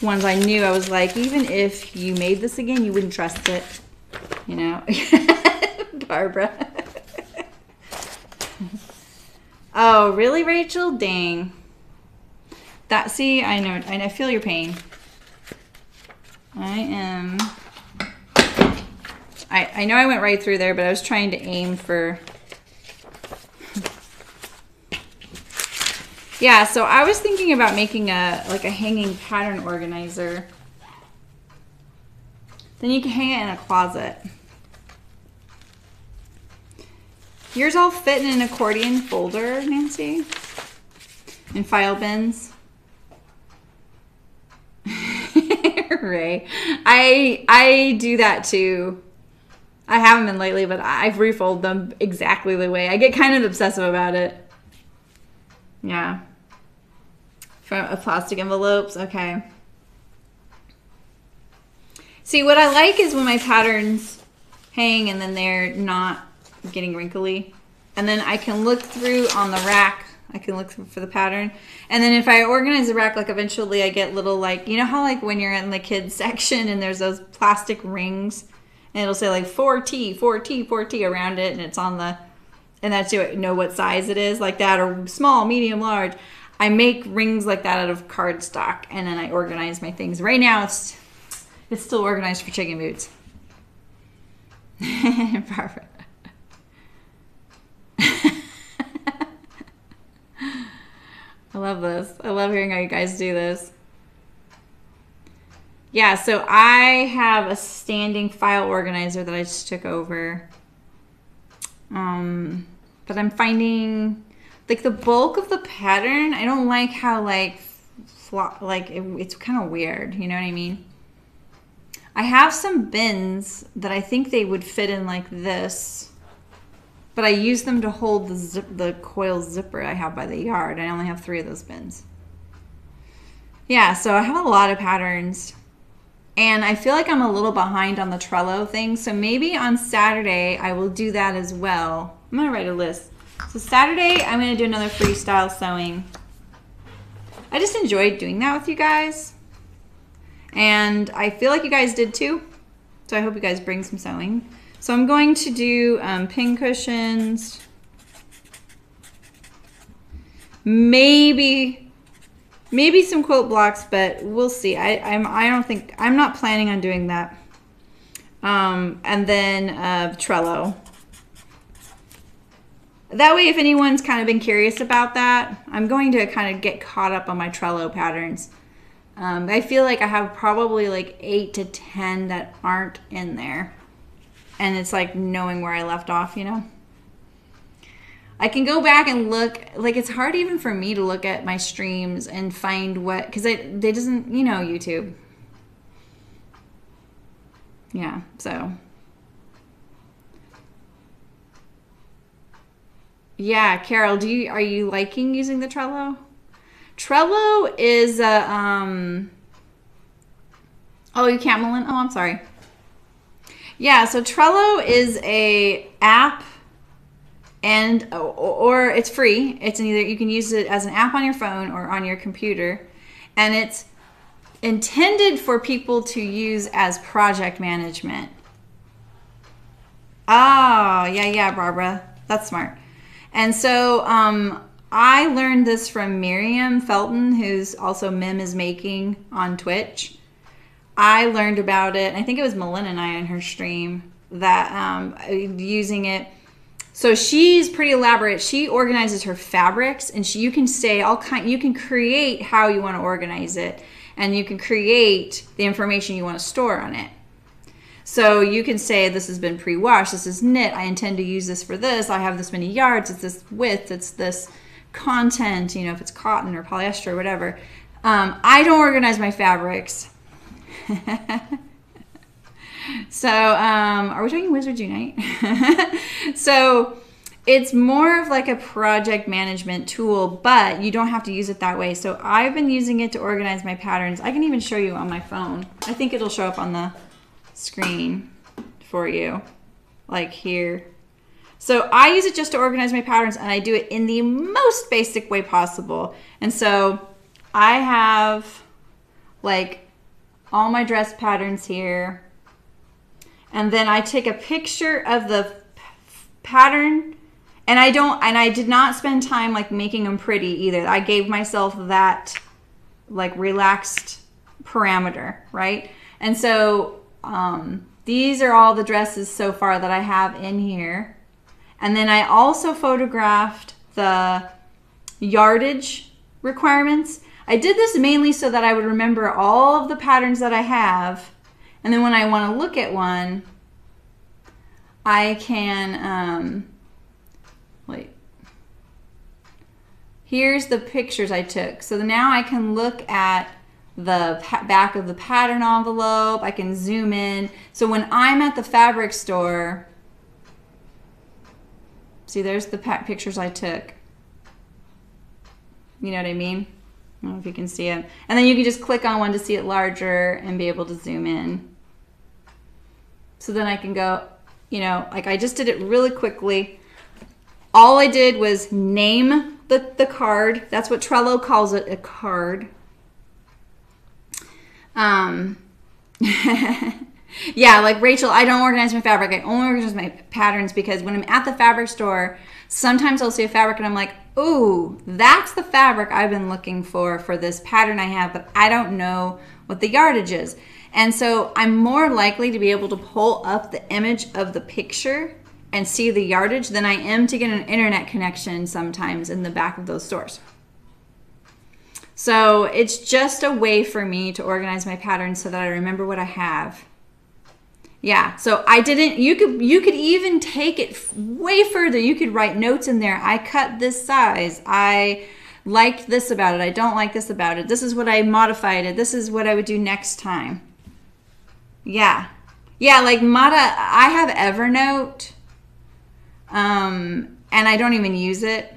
Ones I knew, I was like, even if you made this again, you wouldn't trust it. You know? [LAUGHS] Barbara. [LAUGHS] oh, really, Rachel? Dang. That, see, I know, I feel your pain. I am, I, I know I went right through there, but I was trying to aim for, yeah, so I was thinking about making a, like a hanging pattern organizer. Then you can hang it in a closet. Yours all fit in an accordion folder, Nancy? In file bins? [LAUGHS] Ray. I I do that too. I haven't been lately, but I've refolded them exactly the way. I get kind of obsessive about it. Yeah. From a plastic envelopes, okay. See, what I like is when my patterns hang and then they're not getting wrinkly. And then I can look through on the rack I can look for the pattern. And then if I organize the rack, like eventually I get little like, you know how like when you're in the kids [LAUGHS] section and there's those plastic rings and it'll say like 4T, 4T, 4T around it and it's on the, and that's you know what size it is like that or small, medium, large. I make rings like that out of cardstock and then I organize my things. Right now it's, it's still organized for chicken boots. [LAUGHS] Perfect. I love this. I love hearing how you guys do this. Yeah, so I have a standing file organizer that I just took over. Um, but I'm finding like the bulk of the pattern, I don't like how like like it, it's kind of weird, you know what I mean? I have some bins that I think they would fit in like this but I use them to hold the zip, the coil zipper I have by the yard. I only have three of those bins. Yeah, so I have a lot of patterns. And I feel like I'm a little behind on the Trello thing. So maybe on Saturday I will do that as well. I'm going to write a list. So Saturday I'm going to do another freestyle sewing. I just enjoyed doing that with you guys. And I feel like you guys did too. So I hope you guys bring some sewing. So I'm going to do um, pin cushions. Maybe, maybe some quote blocks, but we'll see. I, I'm, I don't think, I'm not planning on doing that. Um, and then uh, Trello. That way, if anyone's kind of been curious about that, I'm going to kind of get caught up on my Trello patterns. Um, I feel like I have probably like eight to 10 that aren't in there and it's like knowing where I left off, you know? I can go back and look, like it's hard even for me to look at my streams and find what, because it, they doesn't, you know, YouTube. Yeah, so. Yeah, Carol, do you, are you liking using the Trello? Trello is a, um, oh, you can't, Melon? Oh, I'm sorry. Yeah, so Trello is a app and or it's free. It's either you can use it as an app on your phone or on your computer. And it's intended for people to use as project management. Oh, yeah, yeah, Barbara. That's smart. And so um, I learned this from Miriam Felton, who's also Mim is Making on Twitch. I learned about it. I think it was Melinda and I on her stream that um, using it. So she's pretty elaborate. She organizes her fabrics, and she, you can say all kind. You can create how you want to organize it, and you can create the information you want to store on it. So you can say this has been pre-washed. This is knit. I intend to use this for this. I have this many yards. It's this width. It's this content. You know, if it's cotton or polyester or whatever. Um, I don't organize my fabrics. [LAUGHS] so, um, are we talking Wizards Unite? [LAUGHS] so, it's more of like a project management tool, but you don't have to use it that way. So, I've been using it to organize my patterns. I can even show you on my phone. I think it'll show up on the screen for you, like here. So I use it just to organize my patterns and I do it in the most basic way possible. And so I have like all my dress patterns here. And then I take a picture of the pattern and I don't and I did not spend time like making them pretty either. I gave myself that like relaxed parameter, right? And so um, these are all the dresses so far that I have in here. And then I also photographed the yardage requirements. I did this mainly so that I would remember all of the patterns that I have. And then when I want to look at one, I can, um, wait. Here's the pictures I took. So now I can look at the back of the pattern envelope. I can zoom in. So when I'm at the fabric store, see there's the pictures I took. You know what I mean? I don't know if you can see it. And then you can just click on one to see it larger and be able to zoom in. So then I can go, you know, like I just did it really quickly. All I did was name the, the card. That's what Trello calls it, a card. Um, [LAUGHS] yeah, like Rachel, I don't organize my fabric. I only organize my patterns because when I'm at the fabric store, sometimes I'll see a fabric and I'm like, ooh, that's the fabric I've been looking for for this pattern I have, but I don't know what the yardage is. And so I'm more likely to be able to pull up the image of the picture and see the yardage than I am to get an internet connection sometimes in the back of those stores. So it's just a way for me to organize my patterns so that I remember what I have. Yeah, so I didn't you could you could even take it way further. You could write notes in there. I cut this size. I liked this about it. I don't like this about it. This is what I modified it. This is what I would do next time. Yeah. Yeah, like Mata I have Evernote. Um and I don't even use it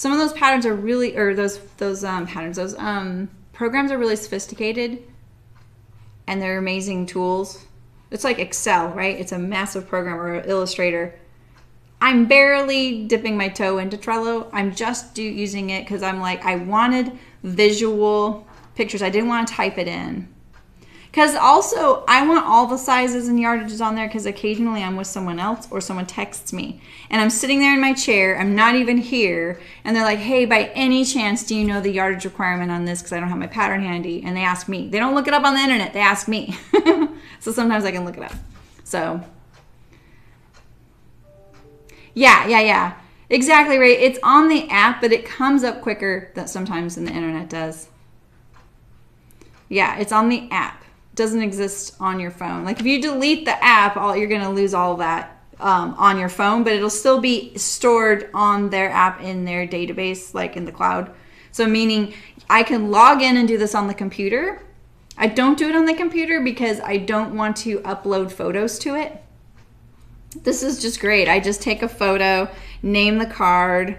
some of those patterns are really or those those um, patterns those um, programs are really sophisticated and they're amazing tools it's like excel right it's a massive program or illustrator i'm barely dipping my toe into trello i'm just do, using it because i'm like i wanted visual pictures i didn't want to type it in because also, I want all the sizes and yardages on there because occasionally I'm with someone else or someone texts me. And I'm sitting there in my chair, I'm not even here, and they're like, hey, by any chance, do you know the yardage requirement on this? Because I don't have my pattern handy. And they ask me. They don't look it up on the internet, they ask me. [LAUGHS] so sometimes I can look it up. So, yeah, yeah, yeah. Exactly right. It's on the app, but it comes up quicker than sometimes than the internet does. Yeah, it's on the app It doesn't exist on your phone. Like if you delete the app, all you're gonna lose all that um, on your phone, but it'll still be stored on their app in their database, like in the cloud. So meaning I can log in and do this on the computer. I don't do it on the computer because I don't want to upload photos to it. This is just great. I just take a photo, name the card,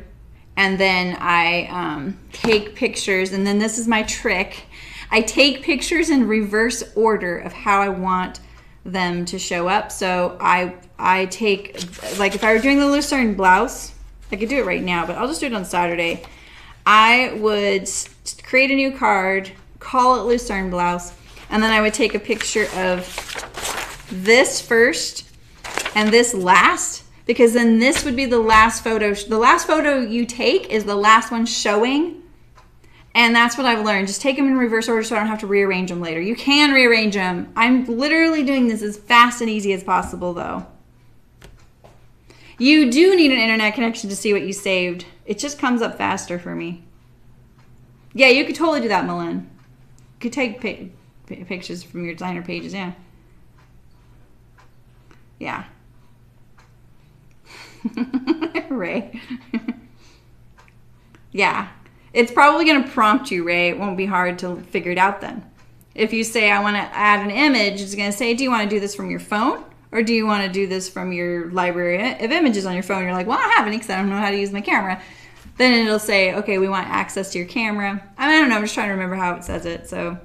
and then I um, take pictures. And then this is my trick I take pictures in reverse order of how I want them to show up. So I I take like if I were doing the Lucerne blouse, I could do it right now, but I'll just do it on Saturday. I would create a new card, call it Lucerne blouse, and then I would take a picture of this first and this last because then this would be the last photo. The last photo you take is the last one showing and that's what I've learned. Just take them in reverse order so I don't have to rearrange them later. You can rearrange them. I'm literally doing this as fast and easy as possible, though. You do need an internet connection to see what you saved. It just comes up faster for me. Yeah, you could totally do that, Malin. Could take pictures from your designer pages, yeah. Yeah. [LAUGHS] Ray. [LAUGHS] yeah. It's probably going to prompt you, Ray. It won't be hard to figure it out then. If you say, I want to add an image, it's going to say, Do you want to do this from your phone? Or do you want to do this from your library of images on your phone? You're like, Well, I don't have any because I don't know how to use my camera. Then it'll say, Okay, we want access to your camera. I, mean, I don't know. I'm just trying to remember how it says it. So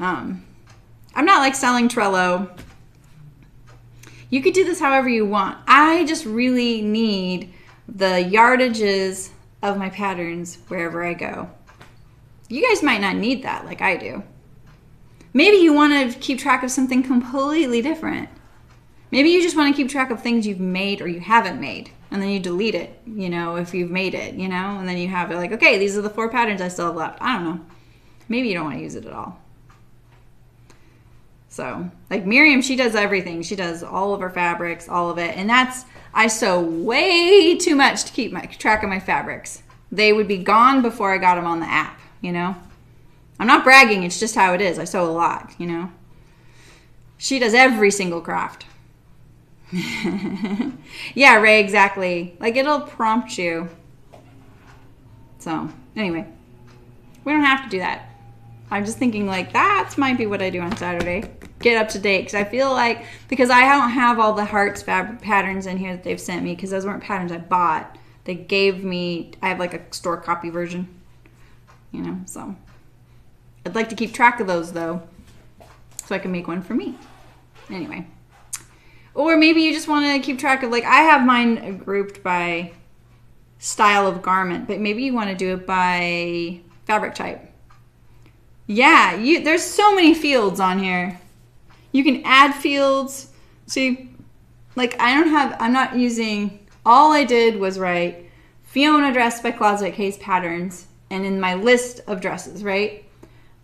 um, I'm not like selling Trello. You could do this however you want. I just really need the yardages of my patterns wherever I go. You guys might not need that like I do. Maybe you want to keep track of something completely different. Maybe you just want to keep track of things you've made or you haven't made. And then you delete it, you know, if you've made it, you know, and then you have it like, okay, these are the four patterns I still have left. I don't know. Maybe you don't want to use it at all. So, like Miriam, she does everything. She does all of her fabrics, all of it. And that's, I sew way too much to keep my track of my fabrics. They would be gone before I got them on the app, you know? I'm not bragging, it's just how it is. I sew a lot, you know? She does every single craft. [LAUGHS] yeah, Ray, exactly. Like it'll prompt you. So, anyway, we don't have to do that. I'm just thinking like that might be what I do on Saturday. Get up to date because I feel like because I don't have all the Harts fabric patterns in here that they've sent me because those weren't patterns I bought. They gave me. I have like a store copy version. You know, so I'd like to keep track of those though, so I can make one for me. Anyway. Or maybe you just want to keep track of like I have mine grouped by style of garment, but maybe you want to do it by fabric type. Yeah, you there's so many fields on here. You can add fields. See, like I don't have I'm not using all I did was write Fiona dress by Closet Case patterns and in my list of dresses, right?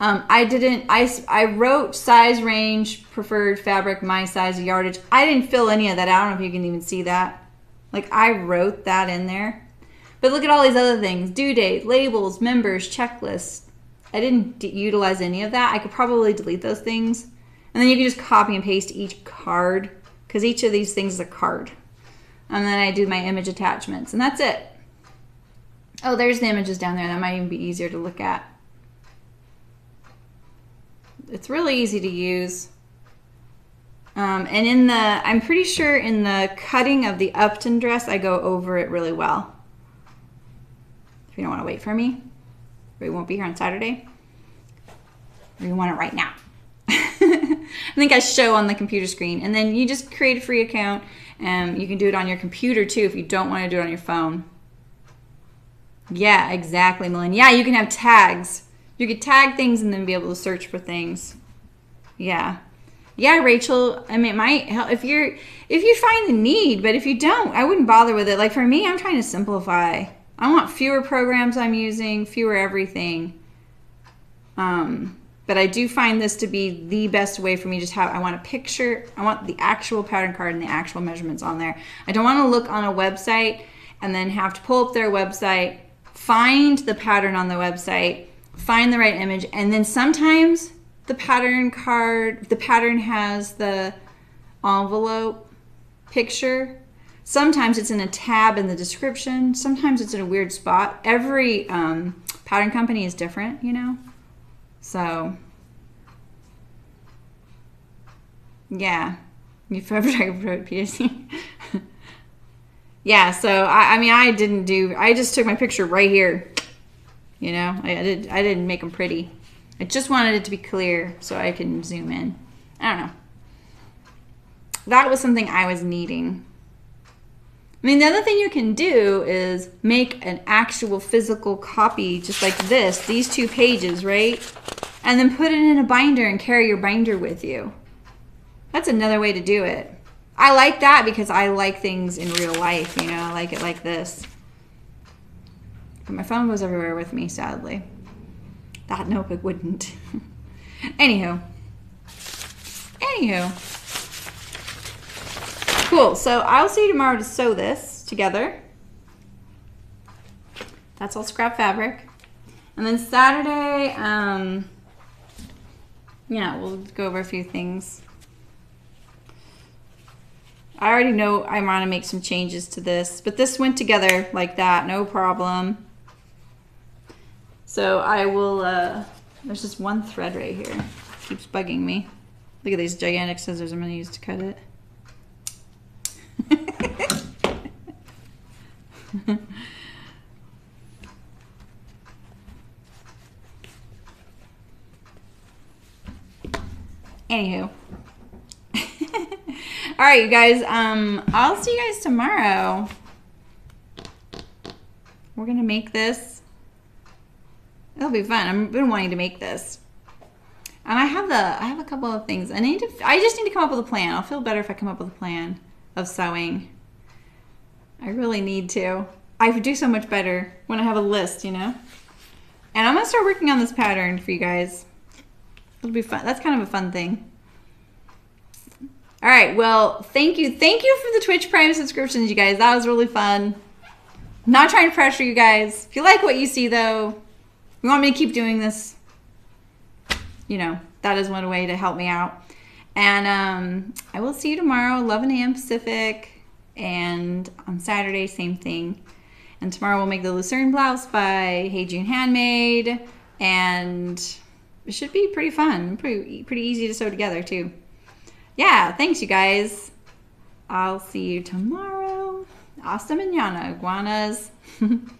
Um, I didn't, I, I wrote size range, preferred fabric, my size, yardage. I didn't fill any of that. I don't know if you can even see that. Like I wrote that in there. But look at all these other things. Due date, labels, members, checklists. I didn't utilize any of that. I could probably delete those things. And then you can just copy and paste each card because each of these things is a card. And then I do my image attachments and that's it. Oh, there's the images down there. That might even be easier to look at. It's really easy to use. Um, and in the, I'm pretty sure in the cutting of the Upton dress, I go over it really well. If you don't want to wait for me, we won't be here on Saturday. Or you want it right now. [LAUGHS] I think I show on the computer screen. And then you just create a free account. And you can do it on your computer too if you don't want to do it on your phone. Yeah, exactly, Melinda. Yeah, you can have tags. You could tag things and then be able to search for things. Yeah. Yeah, Rachel, I mean, it might help if you're if you find the need, but if you don't, I wouldn't bother with it. Like for me, I'm trying to simplify. I want fewer programs I'm using, fewer everything. Um, but I do find this to be the best way for me to just have I want a picture, I want the actual pattern card and the actual measurements on there. I don't want to look on a website and then have to pull up their website, find the pattern on the website, find the right image, and then sometimes the pattern card, the pattern has the envelope picture. Sometimes it's in a tab in the description. Sometimes it's in a weird spot. Every um, pattern company is different, you know? So, yeah. You forever [LAUGHS] talk about PSC. [LAUGHS] yeah, so I, I mean, I didn't do, I just took my picture right here you know, I, I did. I didn't make them pretty. I just wanted it to be clear so I can zoom in. I don't know. That was something I was needing. I mean, the other thing you can do is make an actual physical copy, just like this, these two pages, right? And then put it in a binder and carry your binder with you. That's another way to do it. I like that because I like things in real life, you know, I like it like this. But my phone goes everywhere with me, sadly. That notebook wouldn't. [LAUGHS] Anywho. Anywho. Cool. So I'll see you tomorrow to sew this together. That's all scrap fabric. And then Saturday, um, yeah, we'll go over a few things. I already know I want to make some changes to this, but this went together like that, no problem. So I will, uh, there's just one thread right here. It keeps bugging me. Look at these gigantic scissors I'm to use to cut it. [LAUGHS] Anywho. [LAUGHS] All right, you guys. Um, I'll see you guys tomorrow. We're gonna make this. It'll be fun. I've been wanting to make this. And I have the I have a couple of things. I need to I just need to come up with a plan. I'll feel better if I come up with a plan of sewing. I really need to. I do so much better when I have a list, you know? And I'm gonna start working on this pattern for you guys. It'll be fun. That's kind of a fun thing. All right. Well, thank you. Thank you for the Twitch Prime subscriptions, you guys. That was really fun. Not trying to pressure you guys. If you like what you see, though, you want me to keep doing this, you know, that is one way to help me out. And um, I will see you tomorrow, 11 a.m. Pacific. And on Saturday, same thing. And tomorrow we'll make the Lucerne blouse by Hey June Handmade. And it should be pretty fun. Pretty, pretty easy to sew together, too. Yeah, thanks, you guys. I'll see you tomorrow. Hasta mañana, iguanas. [LAUGHS]